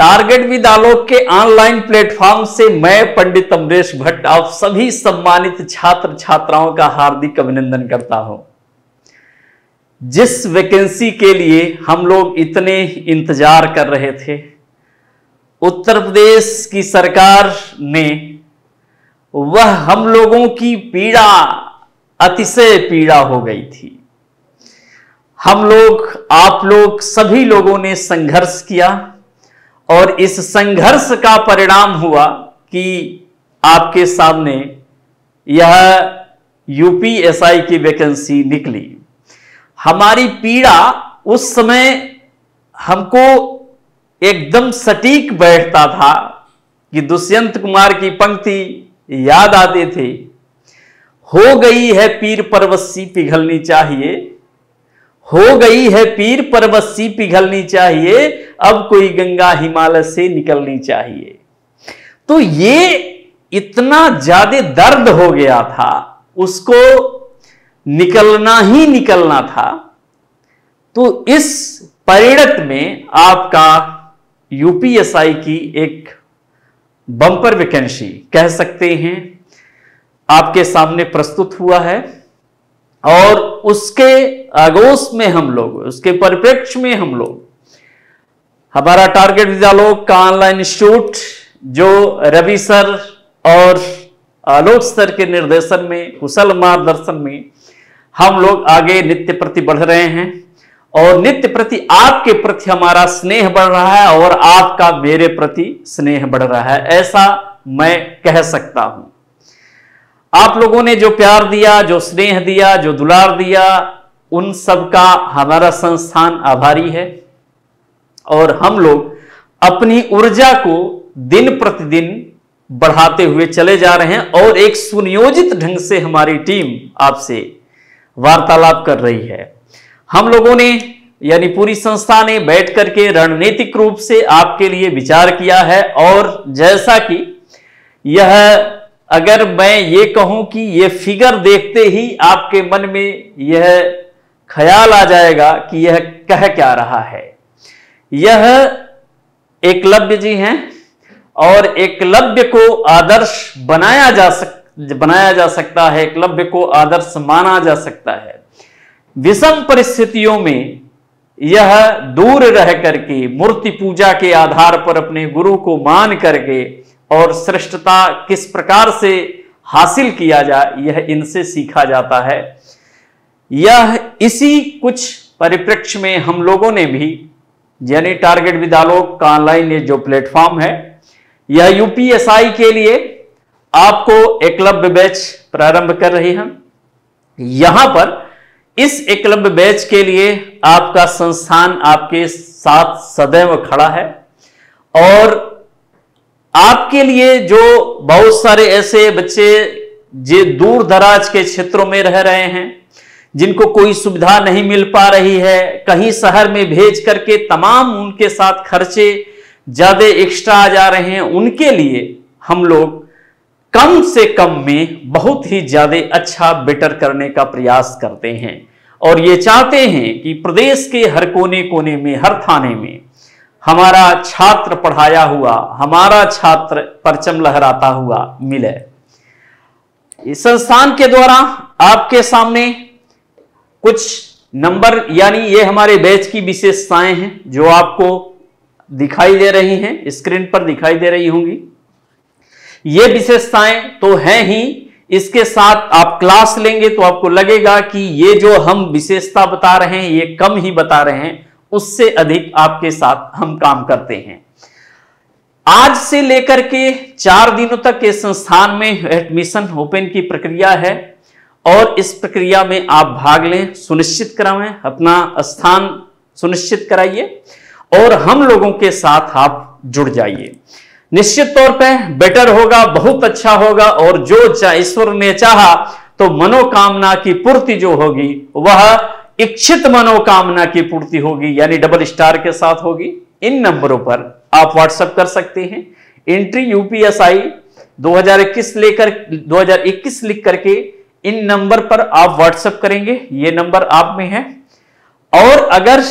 Target with आलोक के online platform से मैं, पंडित अमरेश भट्ट, आप सभी सम्मानित छात्र छात्राओं का हार्दिक अभिनंदन करता हूँ। जिस वैकेंसी के लिए हम लोग इतने इंतज़ार कर रहे थे, उत्तर प्रदेश की सरकार ने, वह हम लोगों की पीड़ा, अतिशय पीड़ा हो गई थी। हम लोग, आप लोग, सभी लोगों ने संघर्ष किया और इस संघर्ष का परिणाम हुआ कि आपके सामने यह यूपीएसआई की वैकेंसी निकली। हमारी पीड़ा उस समय हमको एकदम सटीक बैठता था कि दुष्यंत कुमार की पंक्ति याद आते थे। हो गई है पीर परवस्सी पिघलनी चाहिए। हो गई है पीर परवस्सी पिघलनी चाहिए। अब कोई गंगा हिमालय से निकलनी चाहिए। तो ये इतना ज़्यादा दर्द हो गया था, उसको निकलना ही निकलना था। तो इस परिणत में आपका यूपीएसआई की एक बम्पर वैकेंसी कह सकते हैं। आपके सामने प्रस्तुत हुआ है। और उसके आगोश में हम लोग, उसके परिप्रेक्ष्य में हम लोग, हमारा टारगेट विद्यालोक का ऑनलाइन इंस्टीट्यूट जो रवि सर और आलोक सर के निर्देशन में, कुशल मार्गदर्शन में हम लोग आगे नित्य प्रति बढ़ रहे हैं और नित्य प्रति आपके प्रति हमारा स्नेह बढ़ रहा है और आपका मेरे प्रति स्नेह बढ़ रहा है। ऐसा मैं कह सकता हूँ। आप लोगों ने जो प्यार दिया, जो स्नेह दिया, जो दुलार दिया, उन सब का हमारा संस्थान आभारी है। और हम लोग अपनी ऊर्जा को दिन प्रतिदिन बढ़ाते हुए चले जा रहे हैं और एक सुनियोजित ढंग से हमारी टीम आपसे वार्तालाप कर रही है। हम लोगों ने, यानी पूरी संस्था ने बैठ करके रणनीतिक रूप से आपके लिए विचार किया है और जैसा कि यह अगर मैं ये कहूँ कि यह फिगर देखते ही आपके मन में यह ख्याल आ जाएगा कि यह कह क्या रहा है। यह एकलव्य जी हैं और एकलव्य को आदर्श बनाया जा सक, बनाया जा सकता है एकलव्य को आदर्श माना जा सकता है। विषम परिस्थितियों में यह दूर रह करके, मूर्ति पूजा के आधार पर अपने गुरु को मान करके और श्रेष्ठता किस प्रकार से हासिल किया जाए, यह इनसे सीखा जाता है। यह इसी कुछ परिप्रेक्ष्य में हम लोगों ने भी, यानी टारगेट विदालोक का ऑनलाइन ये जो प्लेटफॉर्म है यह यूपीएसआई के लिए आपको एकलव्य बैच प्रारंभ कर रही हम यहाँ पर इस एकलव्य बैच के लिए आपका संस्थान आपके साथ सदैव खड़ा है और आपके लिए जो बहुत सारे ऐसे बच्चे जो दूर दराज के क्षेत्रों में रह रहे हैं, जिनको कोई सुविधा नहीं मिल पा रही है, कहीं शहर में भेज करके तमाम उनके साथ खर्चे ज़्यादा एक्स्ट्रा आ जा रहे हैं, उनके लिए हम लोग कम से कम में बहुत ही ज़्यादा अच्छा बेटर करने का प्रयास करते हैं। और ये चाहते हैं कि प्रदेश के हर कोने कोने में, हर थाने में हमारा छात्र पढ़ाया हुआ, हमारा छात्र परचम लहराता हुआ मिले। इस संस्थान के द्वारा आपके सामने कुछ नंबर, यानी ये हमारे बैच की विशेषताएँ हैं, जो आपको दिखाई दे रही हैं, स्क्रीन पर दिखाई दे रही होंगी। ये विशेषताएँ तो हैं ही, इसके साथ आप क्लास लेंगे तो आपको लगेगा कि ये जो हम विशेषता बता रहे हैं, ये कम ही बता रहे हैं। उससे अधिक आपके साथ हम काम करते हैं। आज से लेकर के चार दिनों तक इस संस्थान में एडमिशन ओपन की प्रक्रिया है और इस प्रक्रिया में आप भाग लें, सुनिश्चित करावें अपना स्थान सुनिश्चित कराइए और हम लोगों के साथ आप जुड़ जाइए। निश्चित तौर पे बेटर होगा, बहुत अच्छा होगा और जो ईश्वर ने चाहा तो मनोकामना की पूर्ति जो होगी, वह इच्छित मनोकामना की पूर्ति होगी, यानी डबल स्टार के साथ होगी। इन नंबरों पर आप व्हाट्सएप कर सकते हैं। एंट्री यूपीएसआई 2021 लेकर 2021 लिख करके इन नंबर पर आप व्हाट्सएप करेंगे। ये नंबर आप में है। और अगर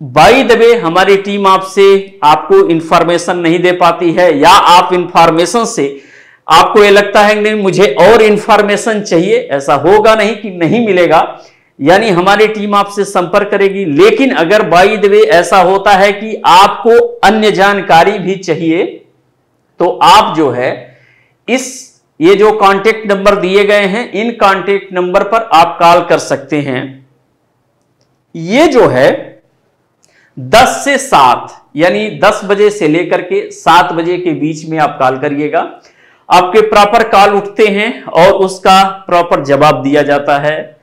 बाई दबे हमारी टीम आपसे आपको इंफॉर्मेशन नहीं दे पाती है, या आप इंफॉर्मेशन से आपको ये लगता है नहीं, मुझे और इंफॉर्मेशन चाहिए, ऐसा होगा नहीं कि नहीं मिलेगा। यानी हमारी टीम आपसे संपर्क करेगी। लेकिन अगर बाई दबे ऐसा होता है कि आपको अन्य जानकारी भी चाहिए तो आप जो है, इस ये जो कांटेक्ट नंबर दिए गए हैं, इन कांटेक्ट नंबर पर आप कॉल कर सकते हैं। ये जो है 10 से 7 यानी 10 बजे से लेकर के 7 बजे के बीच में आप कॉल करिएगा। आपके प्रॉपर कॉल उठते हैं और उसका प्रॉपर जवाब दिया जाता है।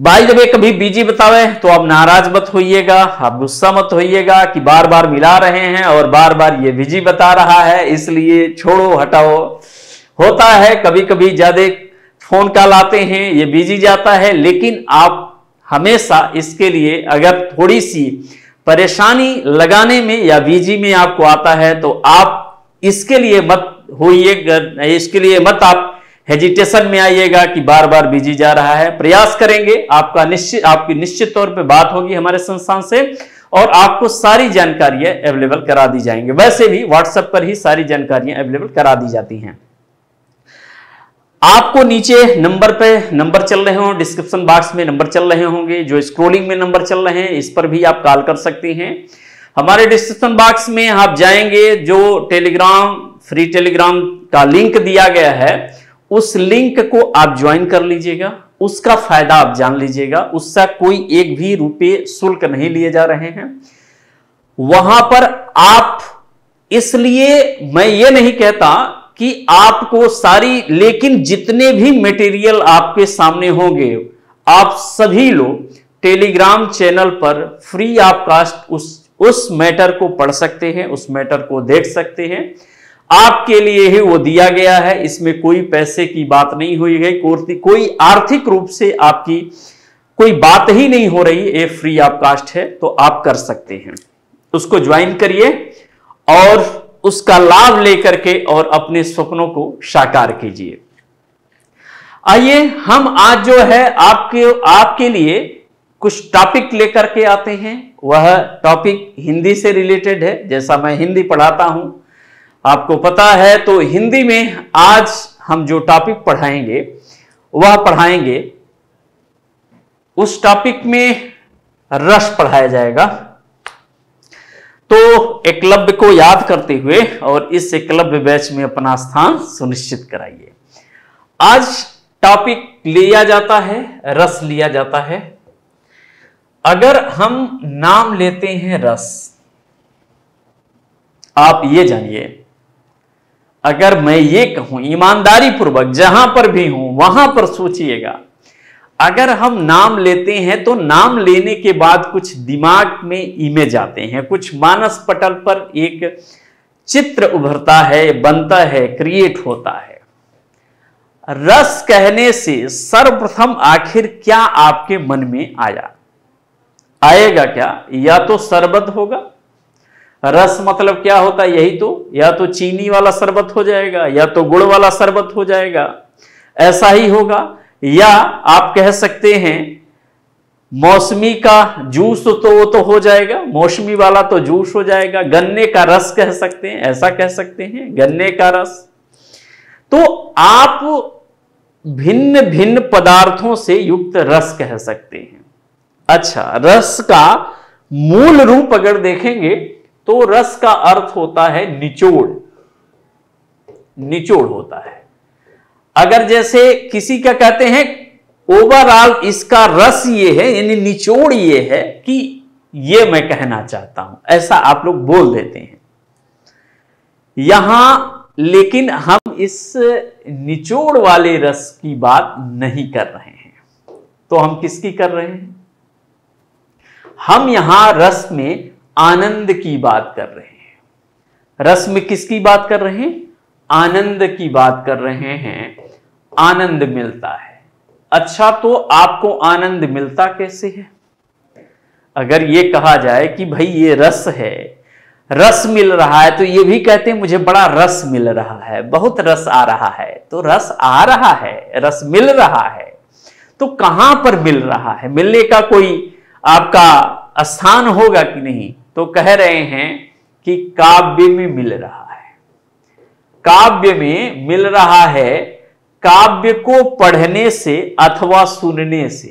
बाई जब कभी बीजी बतावे तो आप नाराज़ मत होइएगा, आप गुस्सा मत होइएगा कि बार बार मिला रहे हैं और बार बार ये बिज़ी बता रहा है, इसलिए छोड़ो, हटाओ। होता है कभी कभी ज़्यादा फ़ोन कॉल आते हैं, ये बिज़ी जाता है, लेकिन आप हमेशा इसके लिए अगर थोड़ी सी परेशानी लगाने में या बीजी में आपको आता है तो आप इसके लिए मत होइए इसके लिए मत आप हेजिटेशन में आइएगा कि बार बार बिज़ी जा रहा है। प्रयास करेंगे, आपका निश्चित आपकी निश्चित तौर पे बात होगी हमारे संस्थान से और आपको सारी जानकारियाँ अवेलेबल करा दी जाएँगे। वैसे भी व्हाट्सएप पर ही सारी जानकारियाँ अवेलेबल करा दी जाती हैं। आपको नीचे नंबर पे नंबर चल रहे हो डिस्क्रिप्शन बॉक्स में नंबर चल रहे होंगे, जो स्क्रोलिंग में नंबर चल रहे हैं, इस पर भी आप कॉल कर सकते हैं। हमारे डिस्क्रिप्शन बॉक्स में आप जाएँगे, जो टेलीग्राम फ्री टेलीग्राम का लिंक दिया गया है उस लिंक को आप ज्वाइन कर लीजिएगा, उसका फ़ायदा आप जान लीजिएगा, उससे कोई एक भी रुपए शुल्क नहीं लिए जा रहे हैं। वहाँ पर आप, इसलिए मैं ये नहीं कहता कि आपको सारी, लेकिन जितने भी मटेरियल आपके सामने होंगे, आप सभी लोग टेलीग्राम चैनल पर फ्री ऑफ़ कास्ट उस उस मैटर को पढ़ सकते हैं, उस मैटर को देख सकते हैं। आपके लिए ही वो दिया गया है। इसमें कोई पैसे की बात नहीं हुई है। कोई आर्थिक रूप से आपकी कोई बात ही नहीं हो रही। ये फ्री ऑफ़ कास्ट है तो आप कर सकते हैं। उसको ज्वाइन करिए और उसका लाभ लेकर के और अपने सपनों को साकार कीजिए। आइए, हम आज जो है आपके आपके लिए कुछ टॉपिक लेकर के आते हैं। वह टॉपिक हिंदी से रिलेटेड है। जैसा मैं हिंदी पढ़ाता हूँ आपको पता है तो हिंदी में आज हम जो टॉपिक पढ़ाएँगे, वह पढ़ाएँगे, उस टॉपिक में रस पढ़ाया जाएगा। तो एकलव्य को याद करते हुए और इस एकलव्य बैच में अपना स्थान सुनिश्चित कराइए। आज टॉपिक लिया जाता है, रस लिया जाता है। अगर हम नाम लेते हैं रस, आप ये जानिए अगर मैं ये कहूँ ईमानदारी पूर्वक जहाँ पर भी हूँ, वहाँ पर सोचिएगा, अगर हम नाम लेते हैं तो नाम लेने के बाद कुछ दिमाग में इमेज आते हैं। कुछ मानस पटल पर एक चित्र उभरता है, बनता है क्रिएट होता है। रस कहने से सर्वप्रथम आखिर क्या आपके मन में आया? आएगा क्या? या तो शरबत होगा रस मतलब क्या होता है? यही तो या तो चीनी वाला शरबत हो जाएगा, या तो गुड़ वाला शरबत हो जाएगा। ऐसा ही होगा। या आप कह सकते हैं, मौसमी का जूस तो वो तो हो जाएगा, मौसमी वाला तो जूस हो जाएगा, गन्ने का रस कह सकते हैं, ऐसा कह सकते हैं, गन्ने का रस। तो आप भिन्न भिन्न पदार्थों से युक्त रस कह सकते हैं। अच्छा रस का मूल रूप अगर देखेंगे तो रस का अर्थ होता है निचोड़। निचोड़ होता है। अगर जैसे किसी का कहते हैं, ओवरऑल इसका रस ये है, यानी निचोड़ ये है कि ये मैं कहना चाहता हूँ, ऐसा आप लोग बोल देते हैं। यहाँ लेकिन हम इस निचोड़ वाले रस की बात नहीं कर रहे हैं। तो हम किसकी कर रहे हैं? हम यहाँ रस में आनंद की बात कर रहे हैं। रस में किसकी बात कर रहे हैं? आनंद की बात कर रहे हैं। आनंद मिलता है। अच्छा तो आपको आनंद मिलता कैसे है? अगर ये कहा जाए कि भाई ये रस है, रस मिल रहा है तो ये भी कहते हैं, मुझे बड़ा रस मिल रहा है, बहुत रस आ रहा है। तो रस आ रहा है, रस मिल रहा है। तो कहाँ पर मिल रहा है? मिलने का कोई आपका स्थान होगा कि नहीं? तो कह रहे हैं कि काव्य में मिल रहा है। काव्य में मिल रहा है काव्य को पढ़ने से अथवा सुनने से।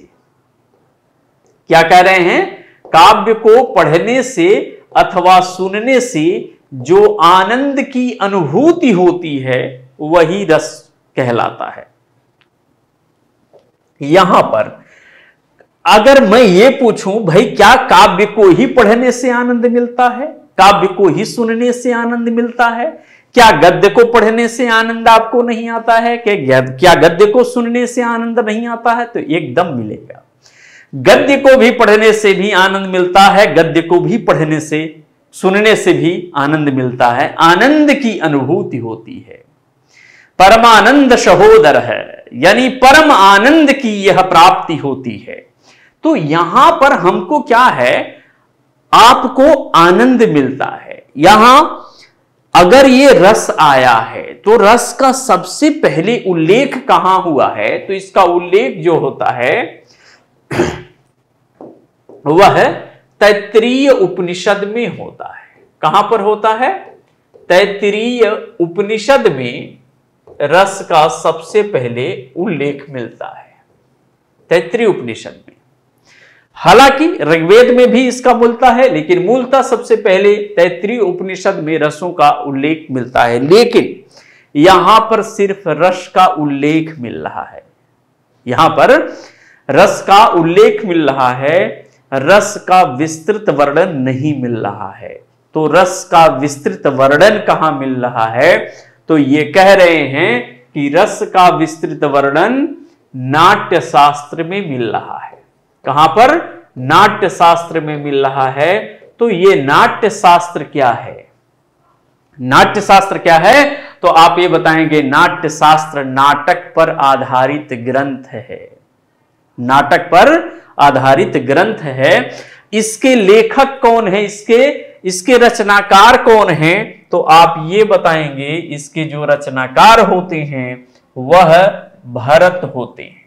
क्या कह रहे हैं? काव्य को पढ़ने से अथवा सुनने से जो आनंद की अनुभूति होती है, वही रस कहलाता है। यहाँ पर अगर मैं ये पूछूँ, भाई, क्या काव्य को ही पढ़ने से आनंद मिलता है? काव्य को ही सुनने से आनंद मिलता है? क्या गद्य को पढ़ने से आनंद आपको नहीं आता है? क्या गद्य को सुनने से आनंद नहीं आता है? तो एकदम मिलेगा। गद्य को भी पढ़ने से भी आनंद मिलता है, गद्य को भी पढ़ने से, सुनने से भी आनंद मिलता है, आनंद की अनुभूति होती है। परमानंद सहोदर है, यानी परम आनंद की यह प्राप्ति होती है। तो यहाँ पर हमको क्या है? आपको आनंद मिलता है। यहाँ अगर ये रस आया है तो रस का सबसे पहले उल्लेख कहाँ हुआ है? तो इसका उल्लेख जो होता है, वह तैतरीय उपनिषद में होता है। कहाँ पर होता है? तैतरीय उपनिषद में रस का सबसे पहले उल्लेख मिलता है। तैतृय उपनिषद में। हालाँकि ऋग्वेद में भी इसका मिलता है, लेकिन मूलतः सबसे पहले तैतृय उपनिषद में रसों का उल्लेख मिलता है। लेकिन यहाँ पर सिर्फ़ रस का उल्लेख मिल रहा है। यहाँ पर रस का उल्लेख मिल रहा है, रस का विस्तृत वर्णन नहीं मिल रहा है। तो रस का विस्तृत वर्णन कहाँ मिल रहा है? तो ये कह रहे हैं कि रस का विस्तृत वर्णन नाट्य शास्त्र में मिल रहा है। कहाँ पर? नाट्य शास्त्र में मिल रहा है। तो ये नाट्य शास्त्र क्या है? नाट्य शास्त्र क्या है? तो आप ये बताएँगे नाट्य शास्त्र नाटक पर आधारित ग्रंथ है। नाटक पर आधारित ग्रंथ है। इसके लेखक कौन है इसके? इसके रचनाकार कौन है? तो आप ये बताएँगे, इसके जो रचनाकार होते हैं, वह भरत होते हैं।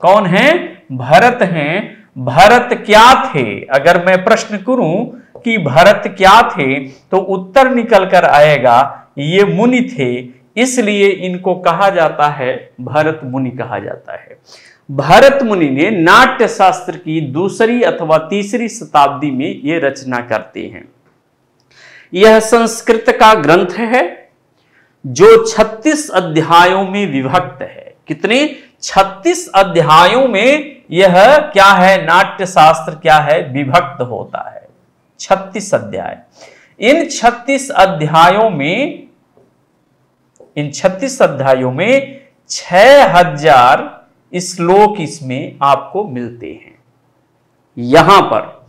कौन है? भरत हैं। भरत क्या थे? अगर मैं प्रश्न करूँ कि भरत क्या थे तो उत्तर निकल कर आएगा, ये मुनि थे। इसलिए इनको कहा जाता है, भरत मुनि कहा जाता है। भरत मुनि ने नाट्य शास्त्र की दूसरी अथवा तीसरी शताब्दी में ये रचना करते हैं। यह संस्कृत का ग्रंथ है, जो 36 अध्यायों में विभक्त है। कितने? 36 अध्यायों में यह क्या है? नाट्य शास्त्र क्या है? विभक्त होता है। 36 अध्याय। इन 36 अध्यायों में, इन 36 अध्यायों में 6000 श्लोक इसमें आपको मिलते हैं। यहाँ पर,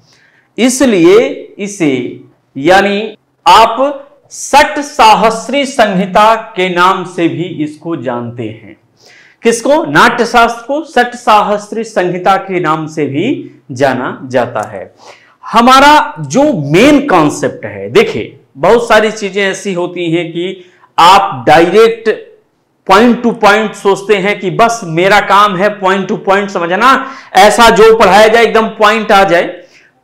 इसलिए इसे, यानी आप सट साहस्री संहिता के नाम से भी इसको जानते हैं। किसको? नाट्य शास्त्र को सट साहस्री संहिता के नाम से भी जाना जाता है। हमारा जो मेन कॉन्सेप्ट है, देखिए, बहुत सारी चीज़ें ऐसी होती हैं कि आप डायरेक्ट पॉइंट टू पॉइंट सोचते हैं कि बस मेरा काम है पॉइंट टू पॉइंट समझना, ऐसा जो पढ़ाया जाए, एकदम पॉइंट आ जाए।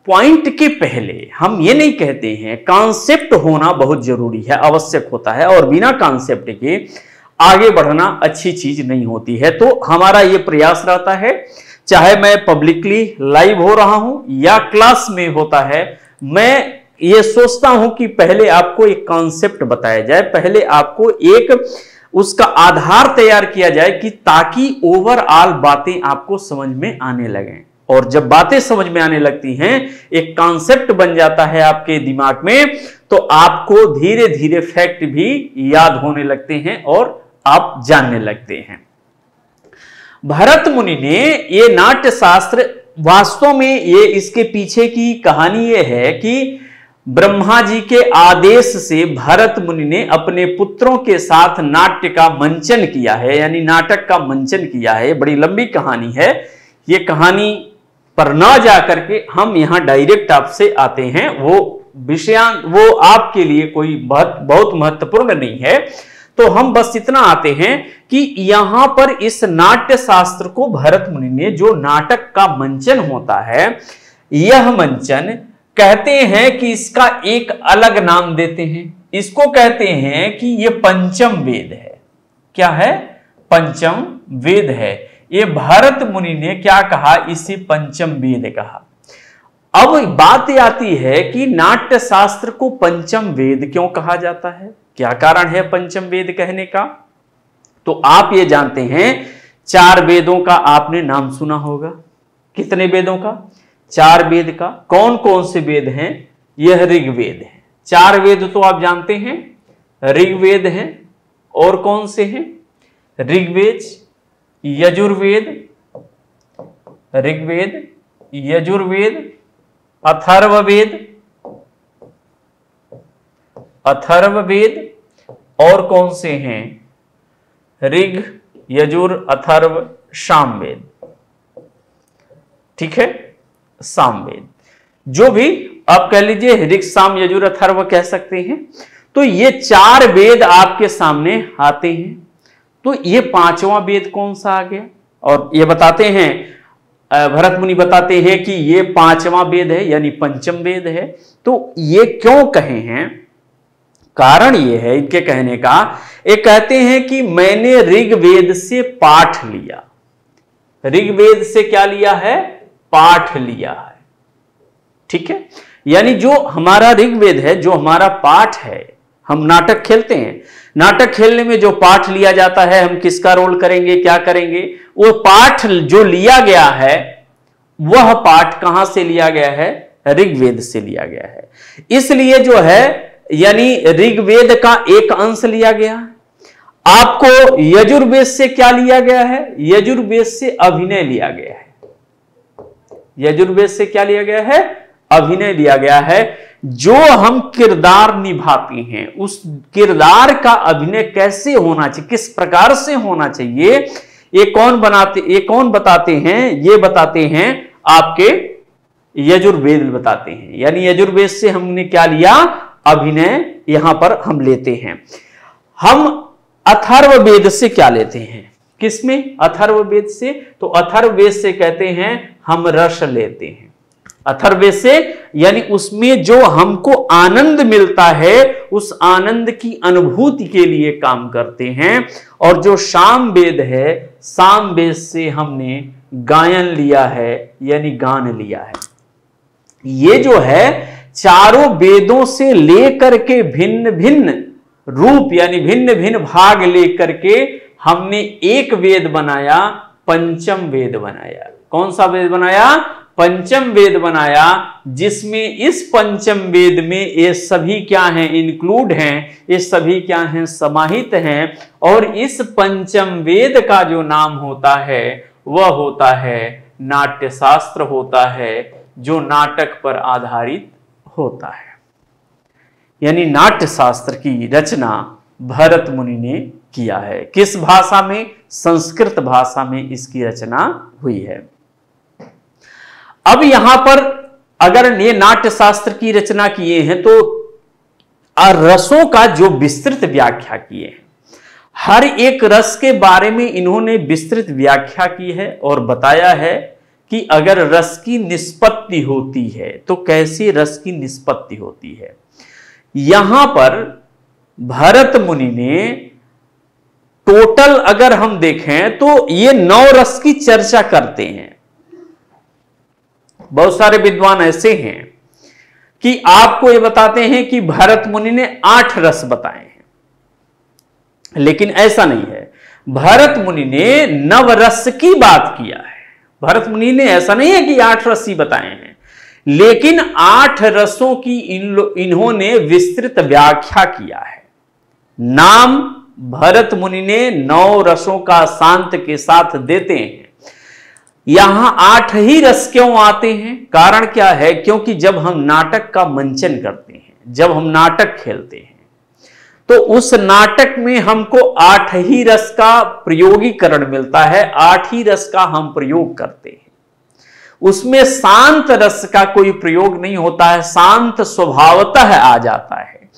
पॉइंट के पहले हम ये नहीं कहते हैं कॉन्सेप्ट होना बहुत ज़रूरी है, आवश्यक होता है, और बिना कॉन्सेप्ट के आगे बढ़ना अच्छी चीज़ नहीं होती है। तो हमारा ये प्रयास रहता है, चाहे मैं पब्लिकली लाइव हो रहा हूँ या क्लास में होता है, मैं ये सोचता हूँ कि पहले आपको एक कॉन्सेप्ट बताया जाए, पहले आपको एक उसका आधार तैयार किया जाए कि ताकि ओवरऑल बातें आपको समझ में आने लगें। और जब बातें समझ में आने लगती हैं, एक कॉन्सेप्ट बन जाता है आपके दिमाग में तो आपको धीरे धीरे फैक्ट भी याद होने लगते हैं और आप जानने लगते हैं। भरत मुनि ने ये नाट्य शास्त्र वास्तव में ये इसके पीछे की कहानी ये है कि ब्रह्मा जी के आदेश से भरत मुनि ने अपने पुत्रों के साथ नाट्य का मंचन किया है, यानी नाटक का मंचन किया है। बड़ी लंबी कहानी है। ये कहानी पर ना जा करके हम यहाँ डायरेक्ट आपसे आते हैं। वो विषयांत वो आपके लिए कोई बहुत बहुत महत्वपूर्ण नहीं है। तो हम बस इतना आते हैं कि यहाँ पर इस नाट्य शास्त्र को भरत मुनि ने जो नाटक का मंचन होता है, यह मंचन कहते हैं कि इसका एक अलग नाम देते हैं। इसको कहते हैं कि यह पंचम वेद है। क्या है? पंचम वेद है। ये भारत मुनि ने क्या कहा? इसे पंचम वेद कहा। अब बात आती है कि नाट्य शास्त्र को पंचम वेद क्यों कहा जाता है? क्या कारण है पंचम वेद कहने का? तो आप ये जानते हैं, चार वेदों का आपने नाम सुना होगा। कितने वेदों का? चार वेद का। कौन कौन से वेद हैं? यह ऋग्वेद है। चार वेद तो आप जानते हैं, ऋग्वेद है, और कौन से हैं? ऋग्वेद, यजुर्वेद ऋग्वेद, यजुर्वेद, अथर्ववेद अथर्ववेद और कौन से हैं? ऋग, यजुर, अथर्व, सामवेद। ठीक है? सामवेद। जो भी आप कह लीजिए ऋग, साम, यजुर, अथर्व कह सकते हैं तो ये चार वेद आपके सामने आते हैं। तो ये पांचवा वेद कौन सा आ गया? और ये बताते हैं भरत मुनि बताते हैं कि ये पांचवा वेद है, यानी पंचम वेद है। तो ये क्यों कहे हैं? कारण ये है इनके कहने का। ये कहते हैं कि मैंने ऋग्वेद से पाठ लिया। ऋग्वेद से क्या लिया है? पाठ लिया है। ठीक है? यानी जो हमारा ऋग्वेद है, जो हमारा पाठ है, हम नाटक खेलते हैं। नाटक खेलने में जो पाठ लिया जाता है, हम किसका रोल करेंगे, क्या करेंगे? वो पाठ जो लिया गया है, वह पाठ कहाँ से लिया गया है? ऋग्वेद से लिया गया है। इसलिए जो है यानी ऋग्वेद का एक अंश लिया गया। आपको यजुर्वेद से क्या लिया गया है? यजुर्वेद से अभिनय लिया गया है। यजुर्वेद से क्या लिया गया है? अभिनय लिया गया है। जो हम किरदार निभाते हैं, उस किरदार का अभिनय कैसे होना चाहिए, किस प्रकार से होना चाहिए, ये कौन बनाते, ये कौन बताते हैं? ये बताते हैं, आपके यजुर्वेद बताते हैं। यानी यजुर्वेद से हमने क्या लिया? अभिनय यहाँ पर हम लेते हैं। हम अथर्ववेद से क्या लेते हैं? किसमें? अथर्ववेद से? तो अथर्ववेद से कहते हैं, हम रस लेते हैं। अथर्वे से, यानी उसमें जो हमको आनंद मिलता है, उस आनंद की अनुभूति के लिए काम करते हैं। और जो शाम वेद है साम वेद से हमने गायन लिया है, यानी गान लिया है। ये जो है चारों वेदों से लेकर के भिन्न भिन्न रूप, यानी भिन्न भिन्न भाग लेकर के हमने एक वेद बनाया, पंचम वेद बनाया। कौन सा वेद बनाया? पंचम वेद बनाया, जिसमें इस पंचम वेद में ये सभी क्या हैं इंक्लूड हैं, ये सभी क्या हैं, समाहित हैं, और इस पंचम वेद का जो नाम होता है, वह होता है नाट्य शास्त्र होता है, जो नाटक पर आधारित होता है। यानी नाट्य शास्त्र की रचना भरत मुनि ने किया है। किस भाषा में? संस्कृत भाषा में इसकी रचना हुई है। अब यहाँ पर अगर ये नाट्य शास्त्र की रचना किए हैं तो रसों का जो विस्तृत व्याख्या किए हैं, हर एक रस के बारे में इन्होंने विस्तृत व्याख्या की है और बताया है कि अगर रस की निष्पत्ति होती है तो कैसी रस की निष्पत्ति होती है? यहाँ पर भरत मुनि ने टोटल अगर हम देखें तो ये नौ रस की चर्चा करते हैं। बहुत सारे विद्वान ऐसे हैं कि आपको ये बताते हैं कि भरत मुनि ने आठ रस बताए हैं। लेकिन ऐसा नहीं है। भरत मुनि ने नव रस की बात किया है। भरत मुनि ने ऐसा नहीं है कि आठ रस ही बताए हैं, लेकिन आठ रसों की इन इन्होंने विस्तृत व्याख्या किया है। नाम भरत मुनि ने नौ रसों का शांत के साथ देते हैं। यहाँ आठ ही रस क्यों आते हैं? कारण क्या है? क्योंकि जब हम नाटक का मंचन करते हैं, जब हम नाटक खेलते हैं तो उस नाटक में हमको आठ ही रस का प्रयोगीकरण मिलता है, आठ ही रस का हम प्रयोग करते हैं। उसमें शांत रस का कोई प्रयोग नहीं होता है, शांत स्वभावतः आ जाता है।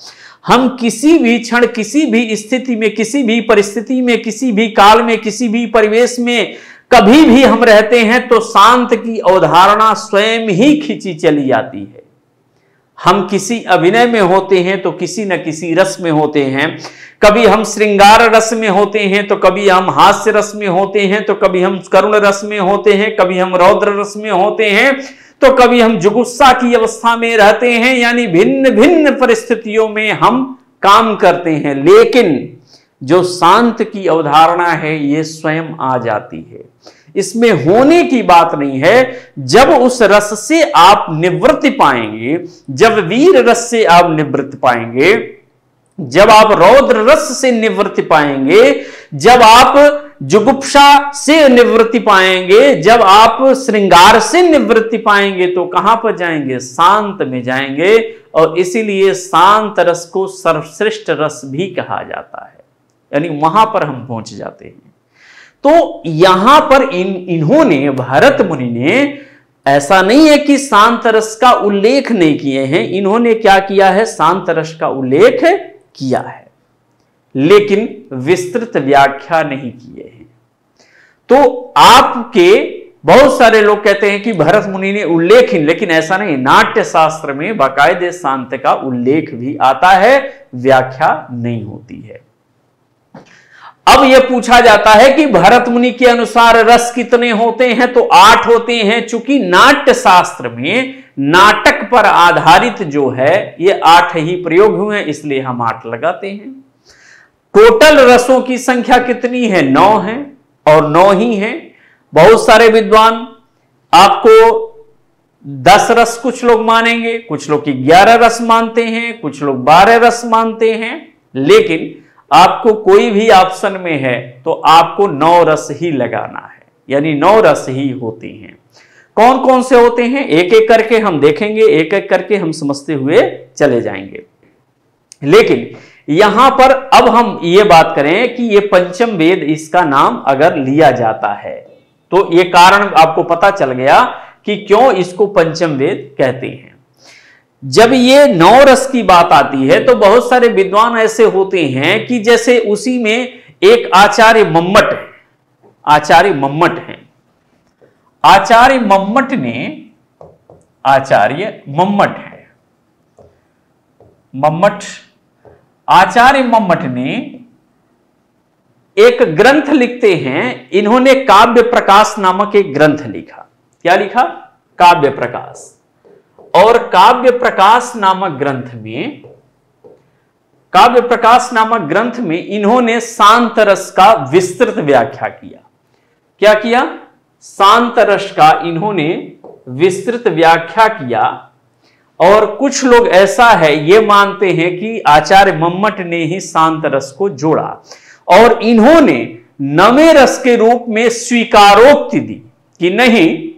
हम किसी भी क्षण, किसी भी स्थिति में, किसी भी परिस्थिति में, किसी भी काल में, किसी भी परिवेश में कभी भी हम रहते हैं तो शांत की अवधारणा स्वयं ही खींची चली जाती है। हम किसी अभिनय में होते हैं तो किसी न किसी रस में होते हैं। कभी हम श्रृंगार रस में होते हैं तो कभी हम हास्य रस में होते हैं तो कभी हम करुण रस में होते हैं, कभी हम रौद्र रस में होते हैं तो कभी हम जुगुस्सा की अवस्था में रहते हैं, यानी भिन्न भिन्न परिस्थितियों में हम काम करते हैं। लेकिन जो शांत की अवधारणा है, ये स्वयं आ जाती है। इसमें होने की बात नहीं है। जब उस रस से आप निवृत्ति पाएँगे, जब वीर रस से आप निवृत्ति पाएँगे, जब आप रौद्र रस से निवृत्ति पाएँगे, जब आप जुगुप्सा से निवृत्ति पाएँगे, जब आप श्रृंगार से निवृत्ति पाएँगे तो कहाँ पर जाएँगे? शांत में जाएँगे और इसीलिए शांत रस को सर्वश्रेष्ठ रस भी कहा जाता है। यानी वहाँ पर हम पहुँच जाते हैं। तो यहाँ पर इन, इन्होंने, भरत मुनि ने ऐसा नहीं है कि शांत रस का उल्लेख नहीं किए हैं। इन्होंने क्या किया है? शांत रस का उल्लेख किया है। लेकिन विस्तृत व्याख्या नहीं किए हैं। तो आपके, बहुत सारे लोग कहते हैं कि भरत मुनि ने उल्लेख लेकिन ऐसा नहीं नाट्य शास्त्र में बाकायदे शांत का उल्लेख भी आता है, व्याख्या नहीं होती है। अब यह पूछा जाता है कि भरत मुनि के अनुसार रस कितने होते हैं? तो आठ होते हैं, चूँकि नाट्य शास्त्र में नाटक पर आधारित जो है, ये आठ ही प्रयोग हुए हैं, इसलिए हम आठ लगाते हैं। टोटल रसों की संख्या कितनी है? नौ है और नौ ही है। बहुत सारे विद्वान, आपको दस रस कुछ लोग मानेंगे, कुछ लोग ग्यारह रस मानते हैं, कुछ लोग बारह रस मानते हैं, लेकिन आपको कोई भी ऑप्शन में है तो आपको नौ रस ही लगाना है, यानी नौ रस ही होती हैं। कौन कौन से होते हैं? एक एक करके हम देखेंगे एक एक करके हम समझते हुए चले जाएँगे। लेकिन यहाँ पर अब हम ये बात करें कि ये पंचम वेद इसका नाम अगर लिया जाता है तो ये कारण आपको पता चल गया कि क्यों इसको पंचम वेद कहते हैं। जब ये नौ रस की बात आती है तो बहुत सारे विद्वान ऐसे होते हैं कि जैसे उसी में एक आचार्य मम्मट है। आचार्य मम्मट है। आचार्य मम्मट ने आचार्य मम्मट है। मम्मट, आचार्य मम्मट ने एक ग्रंथ लिखते हैं। इन्होंने काव्य प्रकाश नामक एक ग्रंथ लिखा। क्या लिखा? काव्य प्रकाश। और काव्य प्रकाश नामक ग्रंथ में, काव्य प्रकाश नामक ग्रंथ में इन्होंने शांत रस का विस्तृत व्याख्या किया। क्या किया? शांत रस का इन्होंने विस्तृत व्याख्या किया। और कुछ लोग ऐसा है, ये मानते हैं कि आचार्य मम्मट ने ही शांत रस को जोड़ा। और इन्होंने नवे रस के रूप में स्वीकारोक्ति दी कि नहीं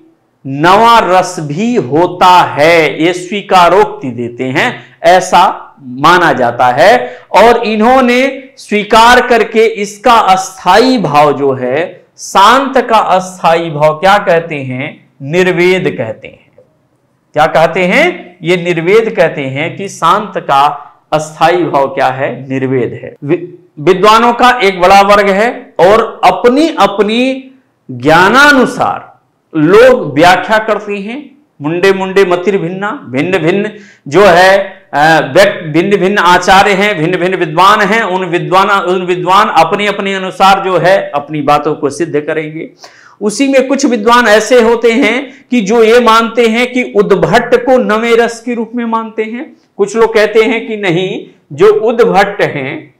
नवा रस भी होता है, ये स्वीकारोक्ति देते हैं, ऐसा माना जाता है। और इन्होंने स्वीकार करके इसका अस्थाई भाव जो है, शांत का अस्थाई भाव क्या कहते हैं? निर्वेद कहते हैं। क्या कहते हैं? ये निर्वेद कहते हैं कि शांत का अस्थाई भाव क्या है? निर्वेद है। विद्वानों का एक बड़ा वर्ग है और अपनी अपनी ज्ञानानुसार लोग व्याख्या करते हैं, मुंडे मुंडे मतिर भिन्ना, भिन्न भिन्न जो है भिन्न भिन्न आचार्य हैं, भिन्न भिन्न विद्वान हैं, उन विद्वान उन विद्वान अपने अपने अनुसार जो है, अपनी बातों को सिद्ध करेंगे। उसी में कुछ विद्वान ऐसे होते हैं कि जो ये मानते हैं कि उद्भट्ट को नवे रस के रूप में मानते हैं। कुछ लोग कहते हैं कि नहीं, जो उद्भट्ट हैं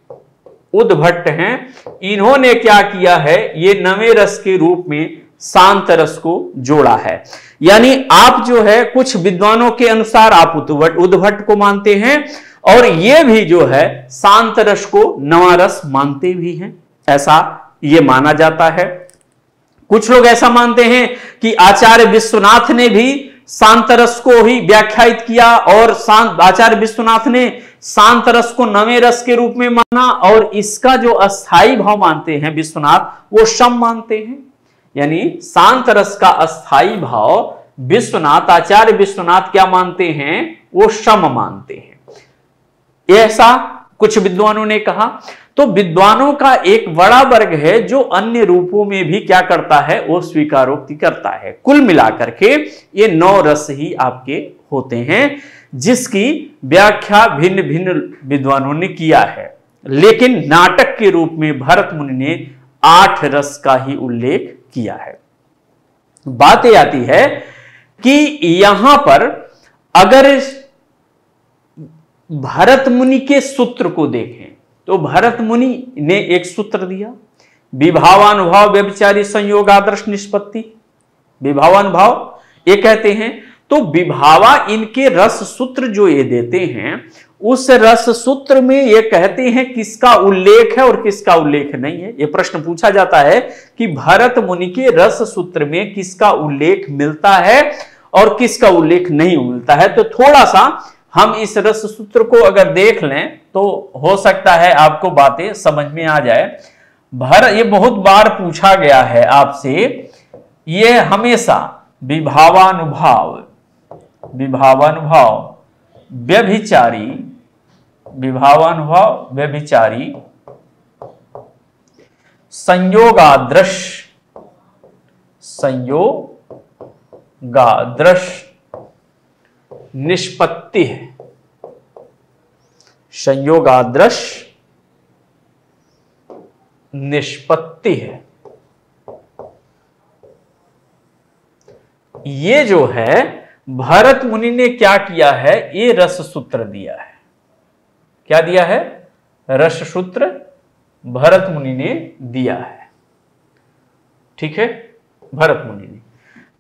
उद्भट्ट हैं, इन्होंने क्या किया है, ये नवे रस के रूप में शांत रस को जोड़ा है। यानी आप जो है, कुछ विद्वानों के अनुसार आप उद्भट को मानते हैं, और ये भी जो है शांत रस को नवा रस मानते भी हैं। ऐसा ये माना जाता है। कुछ लोग ऐसा मानते हैं कि आचार्य विश्वनाथ ने भी शांत रस को ही व्याख्यात किया, और शांत आचार्य विश्वनाथ ने शांत रस को नवे रस के रूप में माना, और इसका जो अस्थाई भाव मानते हैं विश्वनाथ, वो सम मानते हैं। यानी शांत रस का अस्थाई भाव विश्वनाथ आचार्य विश्वनाथ क्या मानते हैं? वो सम मानते हैं। ऐसा कुछ विद्वानों ने कहा। तो विद्वानों का एक बड़ा वर्ग है जो अन्य रूपों में भी क्या करता है? वो स्वीकारोक्ति करता है। कुल मिलाकर के ये नौ रस ही आपके होते हैं, जिसकी व्याख्या भिन्न भिन्न विद्वानों ने किया है। लेकिन नाटक के रूप में भरत मुनि ने आठ रस का ही उल्लेख किया है। बात यह आती है कि यहाँ पर अगर भरत मुनि के सूत्र को देखें तो भरत मुनि ने एक सूत्र दिया विभावानुभाव व्यभिचारी संयोग आदर्श निष्पत्ति। विभावानुभाव ये कहते हैं तो विभावा इनके रस सूत्र जो ये देते हैं उस रस सूत्र में ये कहते हैं किसका उल्लेख है और किसका उल्लेख नहीं है। ये प्रश्न पूछा जाता है कि भरत मुनि के रस सूत्र में किसका उल्लेख मिलता है और किसका उल्लेख नहीं मिलता है। तो थोड़ा सा हम इस रस सूत्र को अगर देख लें तो हो सकता है आपको बातें समझ में आ जाए। भर, ये बहुत बार पूछा गया है आपसे, ये हमेशा विभावानुभाव विभावानुभाव, व्यभिचारी विभावानुभाव व्यभिचारी। संयोगादृश संयोगादृश निष्पत्ति है। संयोगादृश निष्पत्ति है। ये जो है, भरत मुनि ने क्या किया है? ये रस सूत्र दिया है। क्या दिया है? रस सूत्र भरत मुनि ने दिया है। ठीक है? भरत मुनि ने।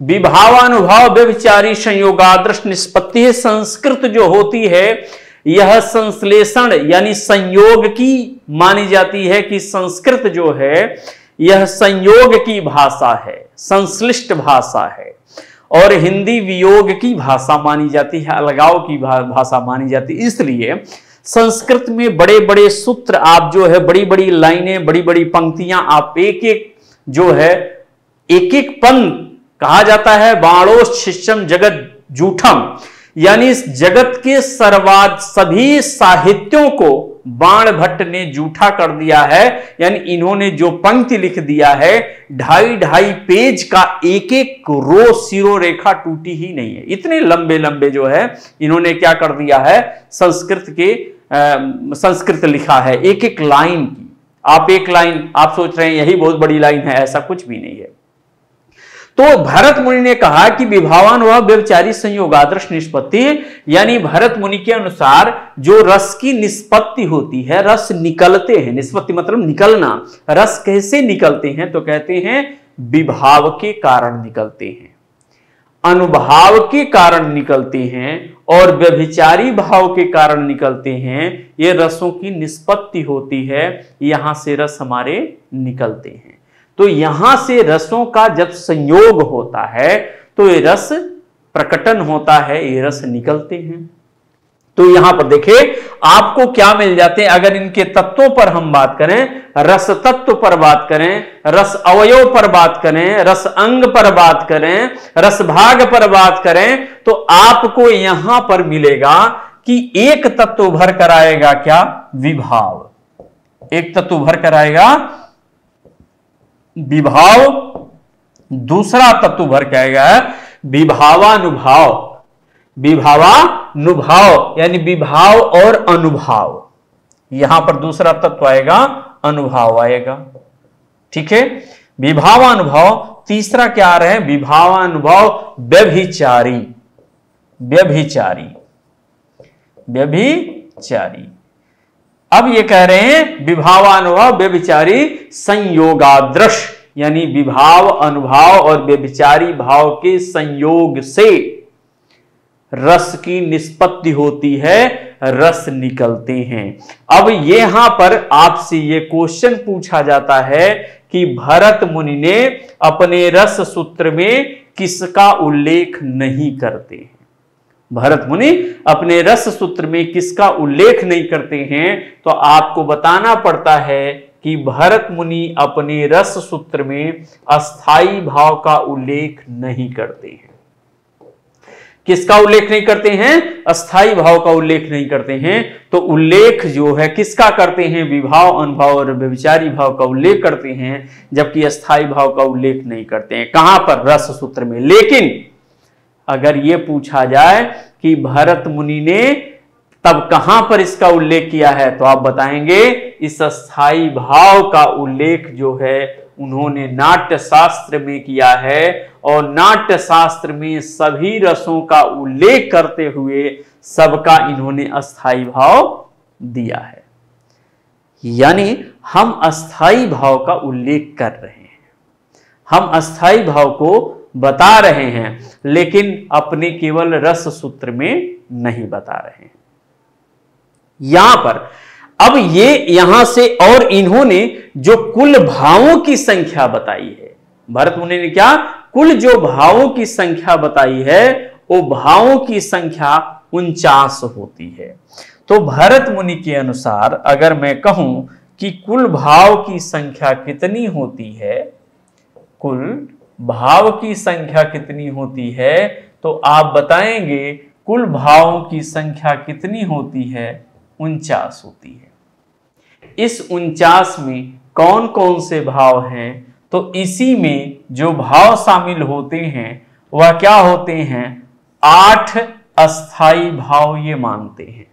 विभावानुभाव व्यविचारी संयोगादृश निष्पत्ति संस्कृत जो होती है, यह संश्लेषण यानी संयोग की मानी जाती है कि संस्कृत जो है, यह संयोग की भाषा है, संश्लिष्ट भाषा है। और हिंदी वियोग की भाषा मानी जाती है, अलगाव की भाषा मानी जाती है। इसलिए संस्कृत में बड़े बड़े सूत्र आप जो है बड़ी बड़ी लाइनें बड़ी बड़ी पंक्तियाँ आप एक एक जो है एक एक पन कहा जाता है बाणो शिष्यम जगत जूठम। यानी जगत के सर्वाद सभी साहित्यों को बाण भट्ट ने जूठा कर दिया है, यानी इन्होंने जो पंक्ति लिख दिया है, ढाई ढाई पेज का एक एक रो सिरो रेखा टूटी ही नहीं है। इतने लंबे लंबे जो है, इन्होंने क्या कर दिया है, संस्कृत के संस्कृत लिखा है एक एक लाइन की। आप एक लाइन, आप सोच रहे हैं यही बहुत बड़ी लाइन है, ऐसा कुछ भी नहीं है। तो भरत मुनि ने कहा कि विभावान व व्यवचारी संयोगादर्श निष्पत्ति, यानी भरत मुनि के अनुसार जो रस की निष्पत्ति होती है, रस निकलते हैं। निष्पत्ति मतलब निकलना। रस कैसे निकलते हैं? तो कहते हैं, विभाव के कारण निकलते हैं। अनुभाव के कारण निकलते हैं और व्यभिचारी भाव के कारण निकलते हैं। ये रसों की निष्पत्ति होती है। यहाँ से रस हमारे निकलते हैं। तो यहाँ से रसों का जब संयोग होता है तो ये रस प्रकटन होता है, ये रस निकलते हैं। तो यहाँ पर देखिए आपको क्या मिल जाते हैं? अगर इनके तत्वों पर हम बात करें, रस तत्व पर बात करें, रस अवयव पर बात करें, रस अंग पर बात करें, रस भाग पर बात करें तो आपको यहाँ पर मिलेगा कि एक तत्व भर कराएगा क्या? विभाव। एक तत्व भर कर आएगा विभाव दूसरा तत्व भर के आएगा, विभावानुभाव। विभावानुभाव, यानी विभाव और अनुभाव। यहाँ पर दूसरा तत्व आएगा, अनुभाव आएगा। ठीक है? विभावानुभाव, तीसरा क्या आ रहे हैं? विभावानुभाव, व्यभिचारी। व्यभिचारी। व्यभिचारी। अब ये कह रहे हैं, विभावानुभाव, व्यभिचारी संयोगादृश यानी विभाव, अनुभाव और व्यभिचारी भाव के संयोग से रस की निष्पत्ति होती है, रस निकलते हैं। अब यहाँ पर आपसे ये क्वेश्चन पूछा जाता है कि भरत मुनि ने अपने रस सूत्र में किसका उल्लेख नहीं करते हैं। भरत मुनि अपने रस सूत्र में किसका उल्लेख नहीं करते हैं तो आपको बताना पड़ता है कि भरत मुनि अपने रस सूत्र में अस्थाई भाव का उल्लेख नहीं करते हैं। किसका उल्लेख नहीं करते हैं? अस्थाई भाव का उल्लेख नहीं करते हैं। तो उल्लेख जो है, किसका करते हैं? विभाव, अनुभाव और व्यविचारी भाव का उल्लेख करते हैं, जबकि अस्थाई भाव का उल्लेख नहीं करते हैं। कहाँ पर? रस सूत्र में। लेकिन अगर ये पूछा जाए कि भरत मुनि ने तब कहाँ पर इसका उल्लेख किया है तो आप बताएँगे, इस स्थायी भाव का उल्लेख जो है, उन्होंने नाट्य शास्त्र में किया है और नाट्य शास्त्र में सभी रसों का उल्लेख करते हुए सबका इन्होंने अस्थाई भाव दिया है। यानी हम अस्थाई भाव का उल्लेख कर रहे हैं। हम अस्थाई भाव को बता रहे हैं, लेकिन अपने केवल रस सूत्र में नहीं बता रहे हैं। यहाँ पर, अब ये यहाँ से और इन्होंने जो कुल भावों की संख्या बताई है, भरत मुनि ने क्या? कुल जो भावों की संख्या बताई है, वो भावों की संख्या उनचास होती है। तो भरत मुनि के अनुसार, अगर मैं कहूँ कि कुल भाव की संख्या कितनी होती है, कुल भाव की संख्या कितनी होती है? तो आप बताएँगे, कुल भावों की संख्या कितनी होती है? उनचास होती है। इस उनचास में कौन कौन से भाव हैं? तो इसी में जो भाव शामिल होते हैं, वह क्या होते हैं? आठ अस्थाई भाव ये मानते हैं।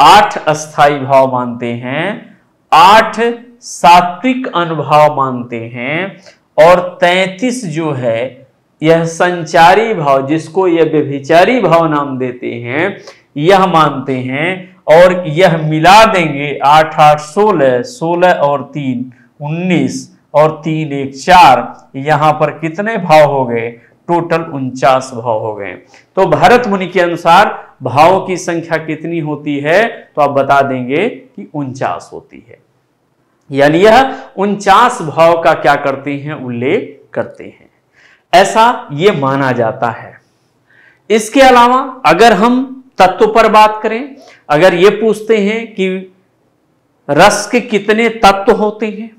आठ अस्थाई भाव मानते हैं, आठ सात्विक अनुभाव मानते हैं और तैतीस जो है, यह संचारी भाव, जिसको यह व्यभिचारी भाव नाम देते हैं, यह मानते हैं और यह मिला देंगे आठ आठ सोलह सोलह और तीन, उन्नीस और तीन एक चार, यहाँ पर कितने भाव हो गए? टोटल उनचास भाव हो गए। तो भरत मुनि के अनुसार भावों की संख्या कितनी होती है? तो आप बता देंगे कि उनचास होती है। यानी यह उनचास भाव का क्या करते हैं, उल्लेख करते हैं। ऐसा यह माना जाता है। इसके अलावा अगर हम तत्व पर बात करें, अगर ये पूछते हैं कि रस के कितने तत्व होते हैं,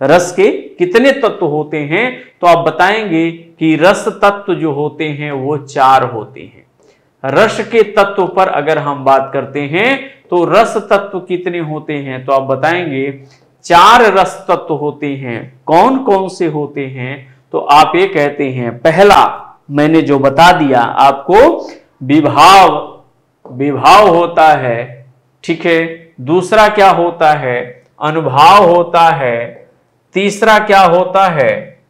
रस के कितने तत्व होते हैं तो आप बताएँगे कि रस तत्व जो होते हैं, वो चार होते हैं। रस के तत्व पर अगर हम बात करते हैं तो रस तत्व कितने होते हैं तो आप बताएँगे चार रस तत्व होते हैं। कौन कौन से होते हैं? तो आप ये कहते हैं, पहला मैंने जो बता दिया, आपको विभाव विभाव होता है, ठीक है? दूसरा क्या होता है? अनुभाव होता है। तीसरा क्या होता है?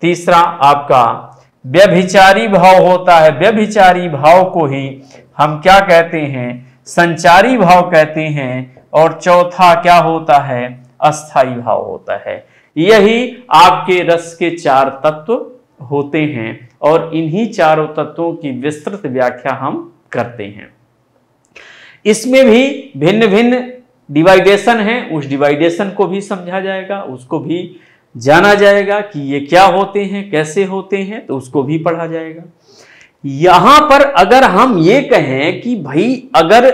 तीसरा आपका व्यभिचारी भाव होता है। व्यभिचारी भाव को ही हम क्या कहते हैं? संचारी भाव कहते हैं। और चौथा क्या होता है? अस्थाई भाव होता है। यही आपके रस के चार तत्व होते हैं और इन्हीं चारों तत्वों की विस्तृत व्याख्या हम करते हैं। इसमें भी भिन्न भिन्न डिवाइडेशन है। उस डिवाइडेशन को भी समझा जाएगा, उसको भी जाना जाएगा कि ये क्या होते हैं, कैसे होते हैं तो उसको भी पढ़ा जाएगा। यहाँ पर अगर हम ये कहें कि भाई अगर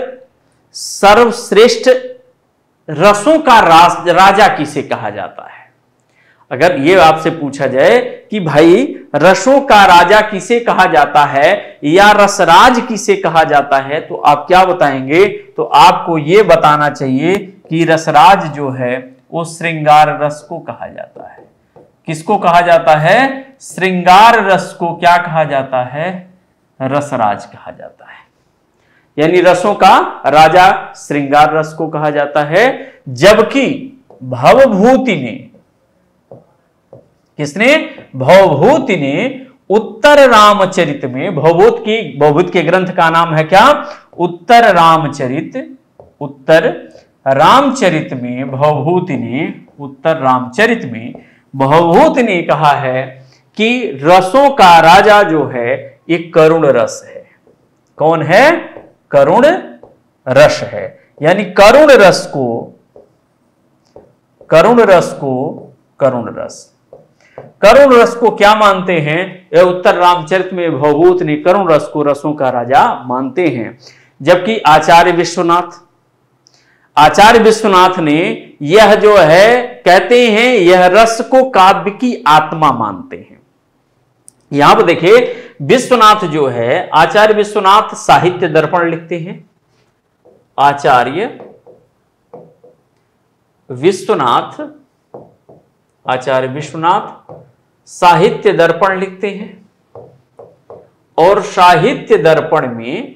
सर्वश्रेष्ठ रसों का राज, राजा किसे कहा जाता है? अगर ये आपसे पूछा जाए कि भाई रसों का राजा किसे कहा जाता है या रसराज किसे कहा जाता है तो आप क्या बताएँगे? तो आपको ये बताना चाहिए कि रसराज जो है वो श्रृंगार रस को कहा जाता है। किसको कहा जाता है? श्रृंगार रस को क्या कहा जाता है? रसराज कहा जाता है। यानी रसों का राजा श्रृंगार रस को कहा जाता है, जबकि भवभूति ने किसने? भवभूति ने उत्तर रामचरित में, भवभूत की, भवभूत के ग्रंथ का नाम है क्या? उत्तर रामचरित उत्तर रामचरित में भवभूति ने उत्तर रामचरित में भवभूत ने कहा है कि रसों का राजा जो है, एक करुण रस है। कौन है? करुण रस है। यानी करुण रस को, करुण रस को करुण रस। करुण रस को क्या मानते हैं? यह उत्तर रामचरित में भवभूत ने करुण रस को रसों का राजा मानते हैं। जबकि आचार्य विश्वनाथ आचार्य विश्वनाथ ने यह जो है, कहते हैं यह रस को काव्य की आत्मा मानते हैं। यहाँ पर देखिए, विश्वनाथ जो है, आचार्य विश्वनाथ साहित्य दर्पण लिखते हैं। आचार्य विश्वनाथ आचार्य विश्वनाथ साहित्य दर्पण लिखते हैं। और साहित्य दर्पण में,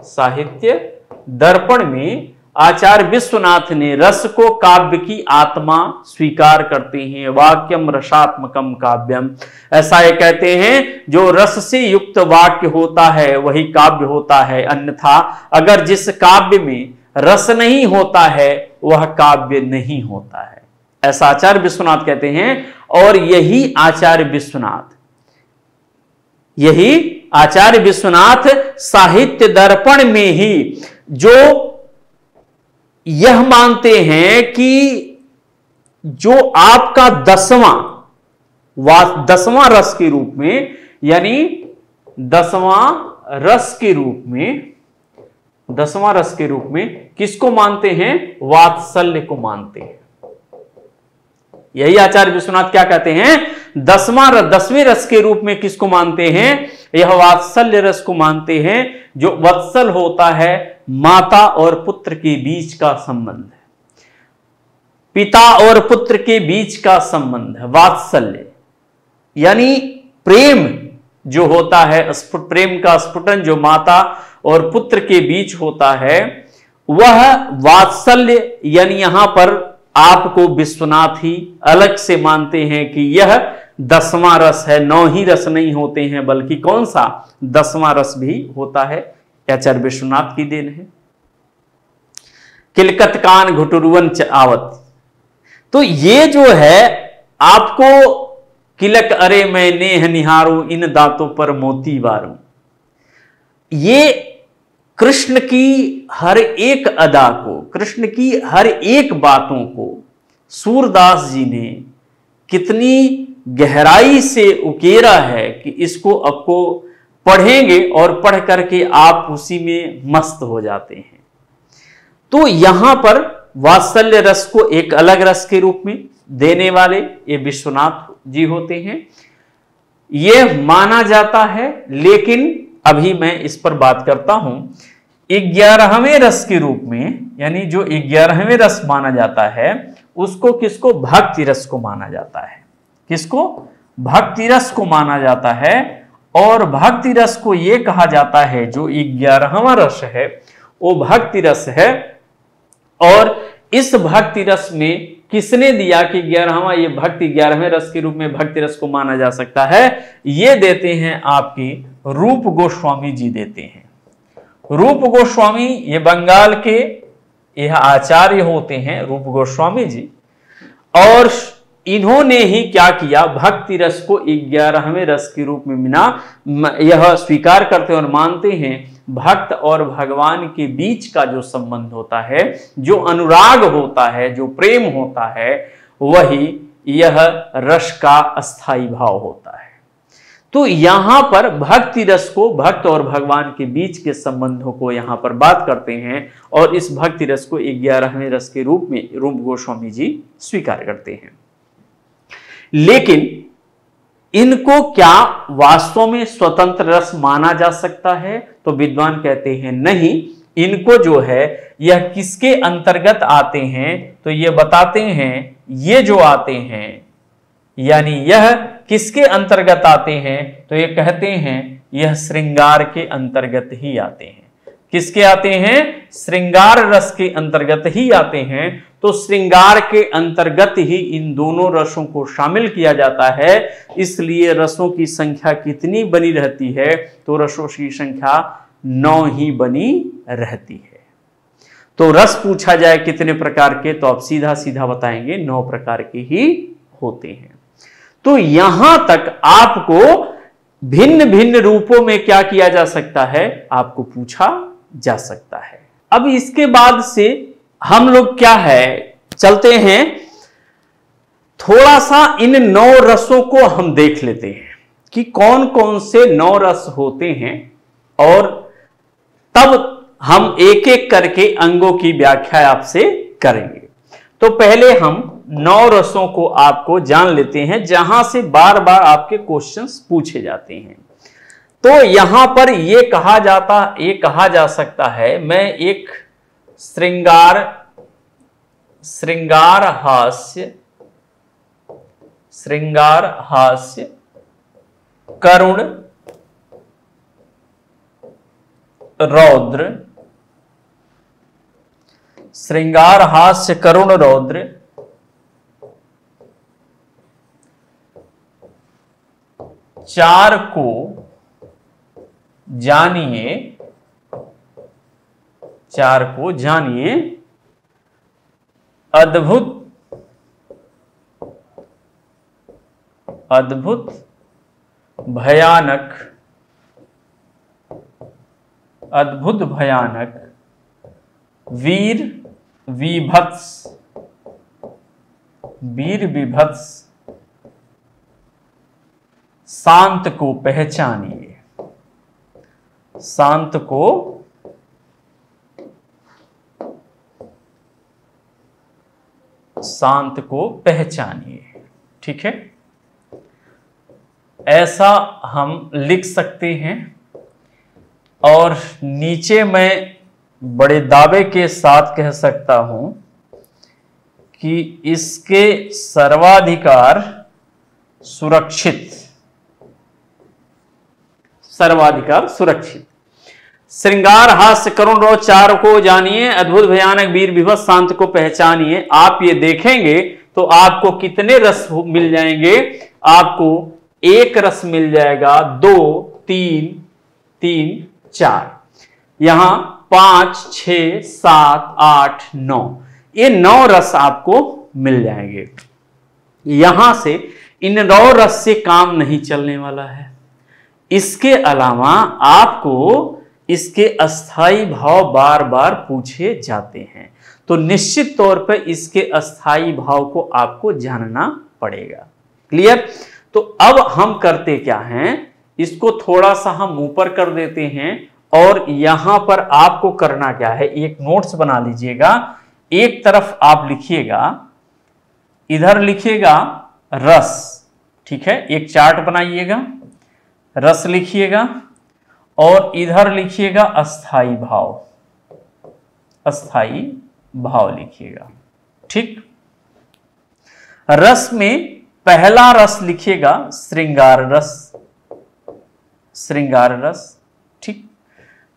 साहित्य दर्पण में आचार्य विश्वनाथ ने रस को काव्य की आत्मा स्वीकार करते हैं, वाक्यम रसात्मकम काव्यम। ऐसा ये कहते हैं, जो रस से युक्त वाक्य होता है, वही काव्य होता है। अन्यथा, अगर जिस काव्य में रस नहीं होता है, वह काव्य नहीं होता है। ऐसा आचार्य विश्वनाथ कहते हैं, और यही आचार्य विश्वनाथ। यही आचार्य विश्वनाथ साहित्य दर्पण में ही जो यह मानते हैं कि जो आपका दसवां दसवां रस के रूप में, यानी दसवां रस के रूप में, दसवां रस के रूप में किसको मानते हैं? वात्सल्य को मानते हैं। यही आचार्य विश्वनाथ क्या कहते हैं? दसवां रस, दसवें रस के रूप में किसको मानते हैं? यह वात्सल्य रस को मानते हैं, जो वत्सल होता है माता और पुत्र के बीच का संबंध पिता और पुत्र के बीच का संबंध वात्सल्य। यानी प्रेम जो होता है प्रेम का स्फुटन जो माता और पुत्र के बीच होता है, वह वात्सल्य यानी यहाँ पर आपको विश्वनाथ ही अलग से मानते हैं कि यह दसवां रस है। नौ ही रस नहीं होते हैं, बल्कि कौन सा? दसवां रस भी होता है। आचार्य विश्वनाथ की देन है। किलकत कान घुटुरुवन आवत। तो ये जो है, आपको किलक अरे मैं नेह निहारू, इन दांतों पर मोती बारू। ये कृष्ण की हर एक अदा को, कृष्ण की हर एक बातों को सूरदास जी ने कितनी गहराई से उकेरा है कि इसको आपको पढ़ेंगे और पढ़ करके आप उसी में मस्त हो जाते हैं। तो यहाँ पर वात्सल्य रस को एक अलग रस के रूप में देने वाले ये विश्वनाथ जी होते हैं। यह माना जाता है, लेकिन अभी मैं इस पर बात करता हूँ। ग्यारहवें रस के रूप में, यानी जो ग्यारहवें रस माना जाता है, उसको किसको? भक्ति रस को माना जाता है। किसको? भक्ति रस को माना जाता है। और भक्ति रस को यह कहा जाता है, जो ग्यारहवा रस है, वो भक्ति रस है। और इस भक्ति रस में किसने दिया कि ग्यारहवा, ये भक्ति, ग्यारहवें रस के रूप में भक्ति रस को माना जा सकता है? ये देते हैं आपकी रूप गोस्वामी जी देते हैं। रूप गोस्वामी, ये बंगाल के यह आचार्य होते हैं रूप गोस्वामी जी, और इन्होंने ही क्या किया? भक्ति रस को ग्यारहवें रस के रूप में मिना यह स्वीकार करते और मानते हैं, भक्त और भगवान के बीच का जो संबंध होता है, जो अनुराग होता है, जो प्रेम होता है, वही यह रस का अस्थाई भाव होता है। तो यहाँ पर भक्ति रस को भक्त और भगवान के बीच के संबंधों को यहाँ पर बात करते हैं और इस भक्ति रस को ग्यारहवें रस के रूप में रूप गोस्वामी जी स्वीकार करते हैं। लेकिन इनको क्या वास्तव में स्वतंत्र रस माना जा सकता है? तो विद्वान कहते हैं, नहीं, इनको जो है, यह किसके अंतर्गत आते हैं? तो ये बताते हैं, ये जो आते हैं, यानी यह किसके अंतर्गत आते हैं? तो ये कहते हैं, यह श्रृंगार के अंतर्गत ही आते हैं। किसके आते हैं? श्रृंगार रस के अंतर्गत ही आते हैं। तो श्रृंगार के अंतर्गत ही इन दोनों रसों को शामिल किया जाता है। इसलिए रसों की संख्या कितनी बनी रहती है? तो रसों की संख्या नौ ही बनी रहती है। तो रस पूछा जाए कितने प्रकार के तो आप सीधा सीधा बताएँगे, नौ प्रकार के ही होते हैं। तो यहाँ तक आपको भिन्न भिन्न रूपों में क्या किया जा सकता है? आपको पूछा जा सकता है। अब इसके बाद से हम लोग क्या है? चलते हैं। थोड़ा सा इन नौ रसों को हम देख लेते हैं कि कौन कौन से नौ रस होते हैं और तब हम एक एक करके अंगों की व्याख्या आपसे करेंगे। तो पहले हम नौ रसों को आपको जान लेते हैं, जहाँ से बार बार आपके क्वेश्चंस पूछे जाते हैं। तो यहाँ पर यह कहा जाता, ये कहा जा सकता है, मैं एक श्रृंगार श्रृंगार हास्य श्रृंगार हास्य, करुण, रौद्र, श्रृंगार हास्य, करुण, रौद्र चार को जानिए, चार को जानिए। अद्भुत। अद्भुत। भयानक। अद्भुत भयानक। वीर विभत्स। वीर विभत्स। शांत को पहचानिए। शांत को शांत को पहचानिए। ठीक है? ऐसा हम लिख सकते हैं। और नीचे मैं बड़े दावे के साथ कह सकता हूँ कि इसके सर्वाधिकार सुरक्षित सर्वाधिकार सुरक्षित। श्रृंगार हास्य करुण रो चार को जानिए, अद्भुत भयानक वीर विभत शांत को पहचानिए। आप ये देखेंगे तो आपको कितने रस मिल जाएँगे? आपको एक रस मिल जाएगा, दो, तीन तीन, चार। यहाँ पाँच, छ, सात, आठ, नौ। ये नौ रस आपको मिल जाएँगे। यहाँ से इन नौ रस से काम नहीं चलने वाला है। इसके अलावा आपको इसके अस्थाई भाव बार बार पूछे जाते हैं। तो निश्चित तौर पर इसके अस्थाई भाव को आपको जानना पड़ेगा। क्लियर तो अब हम करते क्या हैं? इसको थोड़ा सा हम ऊपर कर देते हैं और यहाँ पर आपको करना क्या है? एक नोट्स बना लीजिएगा। एक तरफ़ आप लिखिएगा। इधर लिखिएगा रस। ठीक है? एक चार्ट बनाइएगा। रस लिखिएगा और इधर लिखिएगा अस्थाई भाव। अस्थाई भाव लिखिएगा, ठीक? रस में पहला रस लिखिएगा श्रृंगार रस। श्रृंगार रस, ठीक?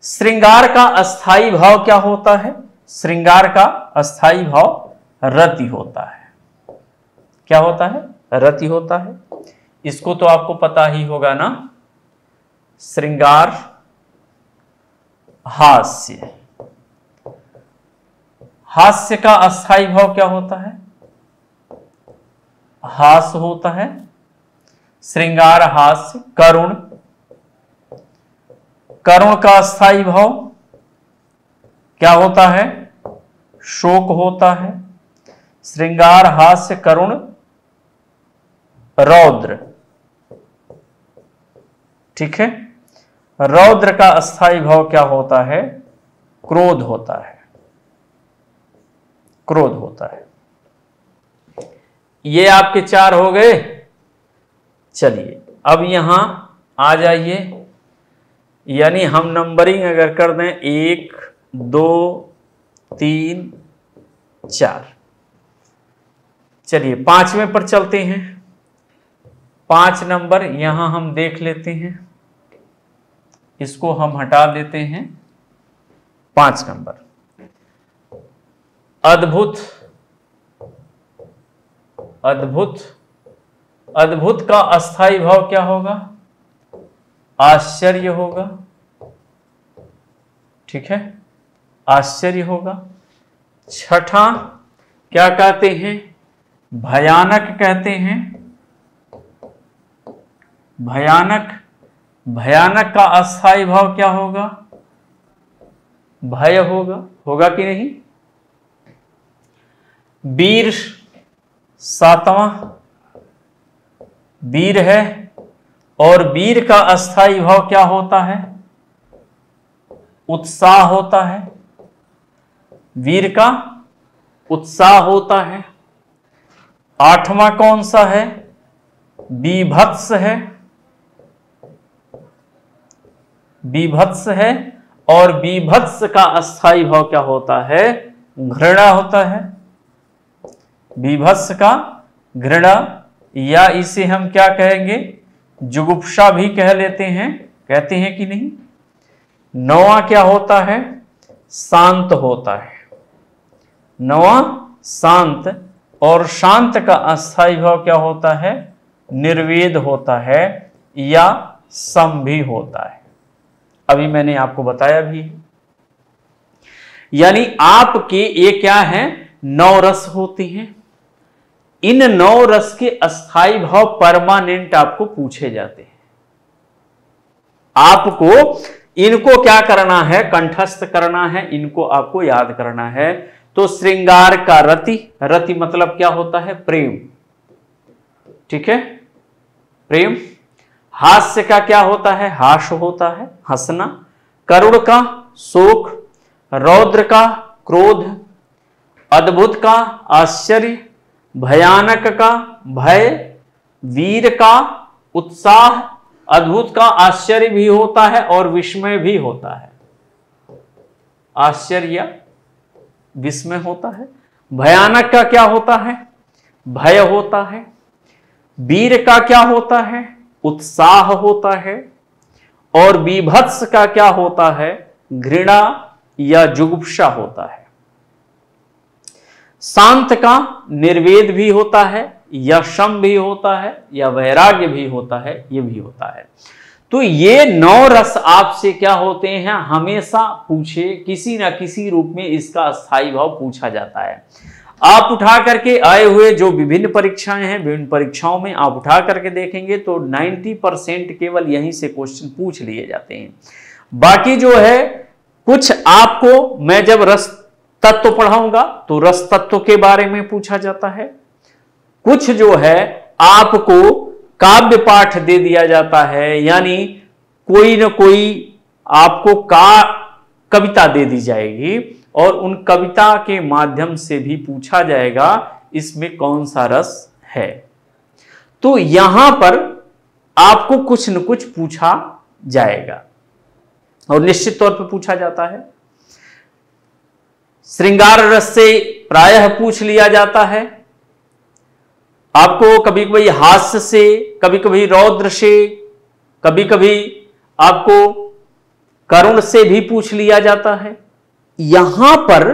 श्रृंगार का अस्थाई भाव क्या होता है? श्रृंगार का अस्थाई भाव रति होता है। क्या होता है? रति होता है। इसको तो आपको पता ही होगा ना श्रृंगार, हास्य। हास्य का अस्थाई भाव क्या होता है? हास होता है, श्रृंगार, हास्य, करुण। करुण का स्थायी भाव क्या होता है? शोक होता है। श्रृंगार, हास्य, करुण, रौद्र। ठीक है? रौद्र का अस्थाई भाव क्या होता है? क्रोध होता है। क्रोध होता है। ये आपके चार हो गए। चलिए, अब यहाँ आ जाइए। यानी हम नंबरिंग अगर कर दें, एक, दो, तीन, चार। चलिए, पाँचवें पर चलते हैं। पाँच नंबर यहाँ हम देख लेते हैं। इसको हम हटा देते हैं। पाँच नंबर। अद्भुत। अद्भुत। अद्भुत का अस्थाई भाव क्या होगा? आश्चर्य होगा। ठीक है? आश्चर्य होगा। छठा, क्या कहते हैं? भयानक कहते हैं। भयानक भयानक का अस्थाई भाव क्या होगा? भय होगा? होगा कि नहीं? वीर सातवां वीर है और वीर का अस्थाई भाव क्या होता है? उत्साह होता है। वीर का उत्साह होता है। आठवां कौन सा है? बीभत्स है। बीभत्स है और बीभत्स का अस्थाई भाव क्या होता है? घृणा होता है। बीभत्स का घृणा, या इसे हम क्या कहेंगे? जुगुप्सा भी कह लेते हैं। कहते हैं कि नहीं? नवा क्या होता है? शांत होता है। नवा, शांत, और शांत का अस्थाई भाव क्या होता है? निर्वेद होता है, या सम भी होता है। अभी मैंने आपको बताया भी। यानी आपके ये क्या है? नौ रस होते हैं। इन नौ रस के अस्थाई भाव परमानेंट आपको पूछे जाते हैं। आपको इनको क्या करना है? कंठस्थ करना है। इनको आपको याद करना है। तो श्रृंगार का रति रति मतलब क्या होता है? प्रेम। ठीक है? प्रेम। हास्य का क्या होता है? हाश होता है, हंसना। करुण का शोक, रौद्र का क्रोध, अद्भुत का आश्चर्य, भयानक का भय, वीर का उत्साह, अद्भुत का आश्चर्य भी होता है और विस्मय भी होता है। आश्चर्य विस्मय होता है। भयानक का क्या होता है? भय होता है। वीर का क्या होता है? उत्साह होता है और बीभत्स का क्या होता है? घृणा या जुगुप्सा होता है। शांत का निर्वेद भी होता है, या शम भी होता है, या वैराग्य भी होता है, ये भी होता है। तो ये नौ रस आपसे क्या होते हैं? हमेशा पूछे, किसी ना किसी रूप में इसका स्थायी भाव पूछा जाता है। आप उठा करके आए हुए जो विभिन्न परीक्षाएँ हैं, विभिन्न परीक्षाओं में आप उठा करके देखेंगे तो 90 परसेंट केवल यहीं से क्वेश्चन पूछ लिए जाते हैं। बाकी जो है, कुछ आपको मैं जब रस तत्व पढ़ाऊँगा तो रस तत्व के बारे में पूछा जाता है। कुछ जो है, आपको काव्य पाठ दे दिया जाता है, यानी कोई ना कोई आपको का, कविता दे दी जाएगी। और उन कविता के माध्यम से भी पूछा जाएगा, इसमें कौन सा रस है? तो यहाँ पर आपको कुछ न कुछ पूछा जाएगा। और निश्चित तौर पर पूछा जाता है। श्रृंगार रस से प्रायः पूछ लिया जाता है। आपको कभी कभी हास्य से कभी कभी रौद्र से कभी कभी आपको करुण से भी पूछ लिया जाता है। यहाँ पर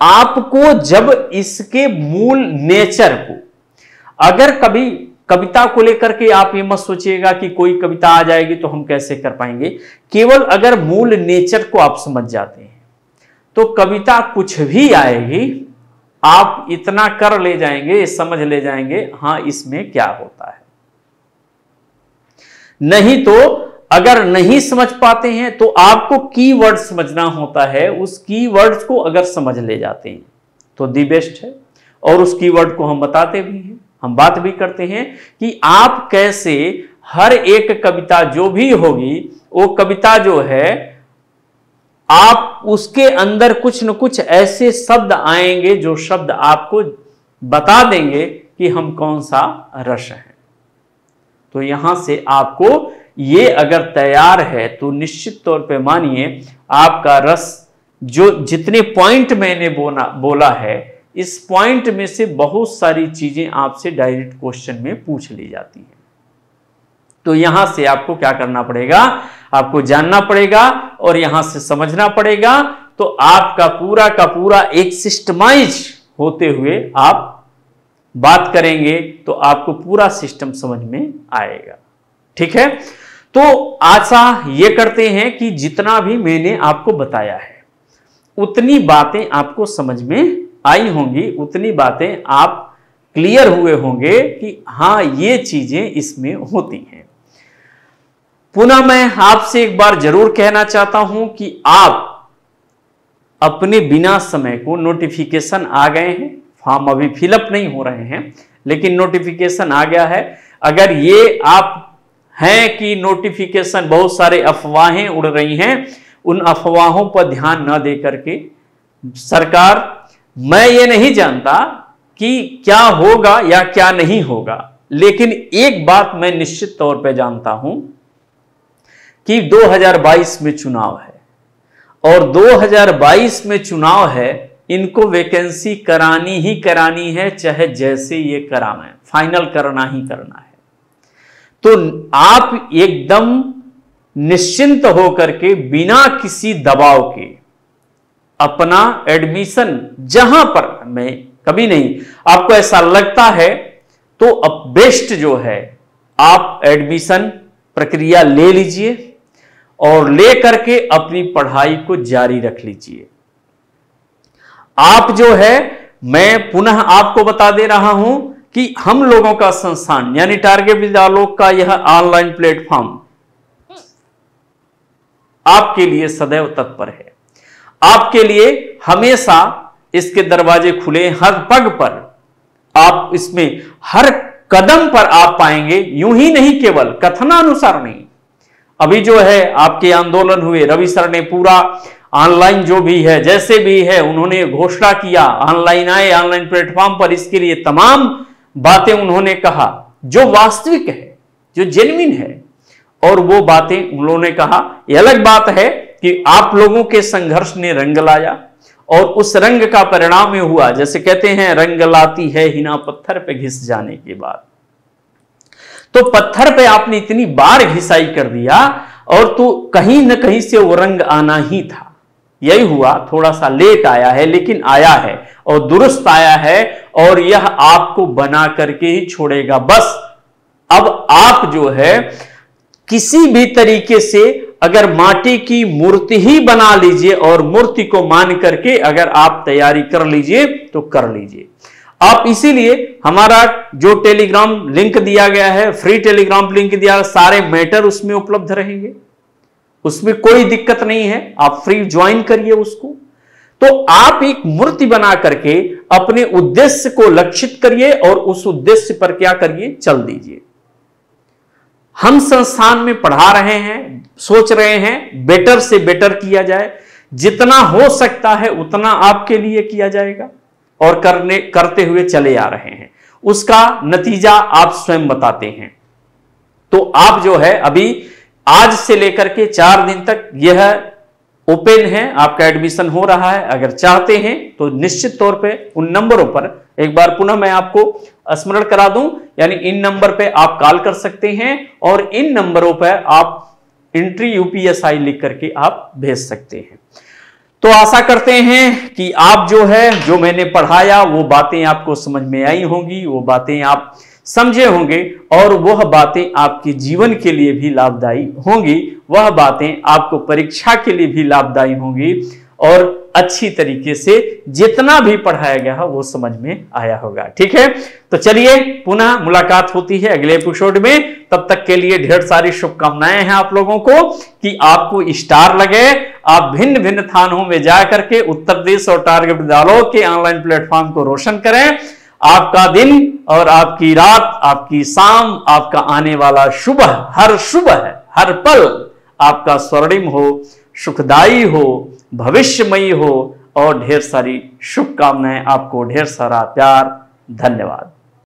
आपको जब इसके मूल नेचर को, अगर कभी कविता को लेकर के आप ये मत सोचिएगा कि कोई कविता आ जाएगी तो हम कैसे कर पाएँगे। केवल अगर मूल नेचर को आप समझ जाते हैं तो कविता कुछ भी आएगी, आप इतना कर ले जाएँगे, समझ ले जाएँगे, हाँ, इसमें क्या होता है। नहीं तो अगर नहीं समझ पाते हैं तो आपको कीवर्ड समझना होता है। उस कीवर्ड्स को अगर समझ ले जाते हैं तो दी बेस्ट है। और उस कीवर्ड को हम बताते भी हैं, हम बात भी करते हैं कि आप कैसे हर एक कविता जो भी होगी, वो कविता जो है, आप उसके अंदर कुछ न कुछ ऐसे शब्द आएँगे जो शब्द आपको बता देंगे कि हम कौन सा रस है। तो यहाँ से आपको ये अगर तैयार है तो निश्चित तौर पे मानिए, आपका रस जो जितने पॉइंट मैंने बोला बोला है, इस पॉइंट में से बहुत सारी चीज़ें आपसे डायरेक्ट क्वेश्चन में पूछ ली जाती हैं। तो यहाँ से आपको क्या करना पड़ेगा? आपको जानना पड़ेगा और यहाँ से समझना पड़ेगा। तो आपका पूरा का पूरा एक सिस्टमाइज होते हुए आप बात करेंगे तो आपको पूरा सिस्टम समझ में आएगा। ठीक है? तो आशा ये करते हैं कि जितना भी मैंने आपको बताया है, उतनी बातें आपको समझ में आई होंगी, उतनी बातें आप क्लियर हुए होंगे कि हाँ ये चीज़ें इसमें होती हैं। पुनः मैं आपसे एक बार ज़रूर कहना चाहता हूँ कि आप अपने बिना समय को नोटिफिकेशन आ गए हैं। फॉर्म अभी फिलअप नहीं हो रहे हैं, लेकिन नोटिफिकेशन आ गया है। अगर ये आप हैं कि नोटिफिकेशन बहुत सारे अफवाहें उड़ रही हैं। उन अफवाहों पर ध्यान न दे करके सरकार, मैं ये नहीं जानता कि क्या होगा या क्या नहीं होगा, लेकिन एक बात मैं निश्चित तौर पे जानता हूँ कि 2022 में चुनाव है और 2022 में चुनाव है, इनको वैकेंसी करानी ही करानी है, चाहे जैसे ये करावें फाइनल करना ही करना है। तो आप एकदम निश्चिंत होकर के बिना किसी दबाव के अपना एडमिशन जहाँ पर, मैं कभी नहीं, आपको ऐसा लगता है तो अब बेस्ट जो है, आप एडमिशन प्रक्रिया ले लीजिए और ले करके अपनी पढ़ाई को जारी रख लीजिए। आप जो है, मैं पुनः आपको बता दे रहा हूँ कि हम लोगों का संस्थान, यानी टारगेट विद्यालोक का यह ऑनलाइन प्लेटफॉर्म आपके लिए सदैव तत्पर है। आपके लिए हमेशा इसके दरवाजे खुले, हर पग पर आप इसमें हर कदम पर आप पाएँगे, यूँ ही नहीं केवल, कथनानुसार नहीं। अभी जो है, आपके आंदोलन हुए, रवि सर ने पूरा ऑनलाइन जो भी है, जैसे भी है, उन्होंने घोषणा किया, ऑनलाइन आए, ऑनलाइन प्लेटफॉर्म पर इसके लिए तमाम बातें उन्होंने कहा, जो वास्तविक है, जो जेन्युइन है, और वो बातें उन्होंने कहा। यह अलग बात है कि आप लोगों के संघर्ष ने रंग लाया, और उस रंग का परिणाम ये हुआ, जैसे कहते हैं, रंग लाती है हिना पत्थर पे घिस जाने के बाद। तो पत्थर पे आपने इतनी बार घिसाई कर दिया, और तो कहीं ना कहीं से वो रंग आना ही था। यही हुआ, थोड़ा सा लेट आया है, लेकिन आया है और दुरुस्त आया है और यह आपको बना करके ही छोड़ेगा। बस अब आप जो है, किसी भी तरीके से अगर माटी की मूर्ति ही बना लीजिए और मूर्ति को मान करके अगर आप तैयारी कर लीजिए तो कर लीजिए। आप इसीलिए हमारा जो टेलीग्राम लिंक दिया गया है, फ्री टेलीग्राम लिंक दिया सारे मैटर उसमें उपलब्ध रहेंगे। उसमें कोई दिक्कत नहीं है, आप फ्री ज्वाइन करिए उसको। तो आप एक मूर्ति बना करके अपने उद्देश्य को लक्षित करिए और उस उद्देश्य पर क्या करिए, चल दीजिए। हम संस्थान में पढ़ा रहे हैं, सोच रहे हैं बेटर से बेटर किया जाए। जितना हो सकता है, उतना आपके लिए किया जाएगा और करने, करते हुए चले आ रहे हैं। उसका नतीजा आप स्वयं बताते हैं। तो आप जो है, अभी आज से लेकर के चार दिन तक यह ओपन है, आपका एडमिशन हो रहा है। अगर चाहते हैं तो निश्चित तौर पे उन नंबरों पर एक बार पुनः मैं आपको स्मरण करा दूँ। यानी इन नंबर पे आप कॉल कर सकते हैं और इन नंबरों पर आप एंट्री यूपीएसआई लिख करके आप भेज सकते हैं। तो आशा करते हैं कि आप जो है, जो मैंने पढ़ाया, वो बातें आपको समझ में आई होंगी, वो बातें आप समझे होंगे और वह बातें आपके जीवन के लिए भी लाभदायी होंगी। वह बातें आपको परीक्षा के लिए भी लाभदायी होंगी और अच्छी तरीके से जितना भी पढ़ाया गया वो समझ में आया होगा। ठीक है? तो चलिए, पुनः मुलाकात होती है अगले एपिसोड में। तब तक के लिए ढेर सारी शुभकामनाएँ हैं आप लोगों को कि आपको स्टार लगे। आप भिन्न भिन्न थानों में जा करके उत्तर प्रदेश और टारगेट विद्यालयों के ऑनलाइन प्लेटफॉर्म को रोशन करें। आपका दिन और आपकी रात, आपकी शाम, आपका आने वाला शुभ हर शुभ है, हर पल आपका स्वर्णिम हो, सुखदायी हो, भविष्यमयी हो और ढेर सारी शुभकामनाएँ आपको, ढेर सारा प्यार, धन्यवाद।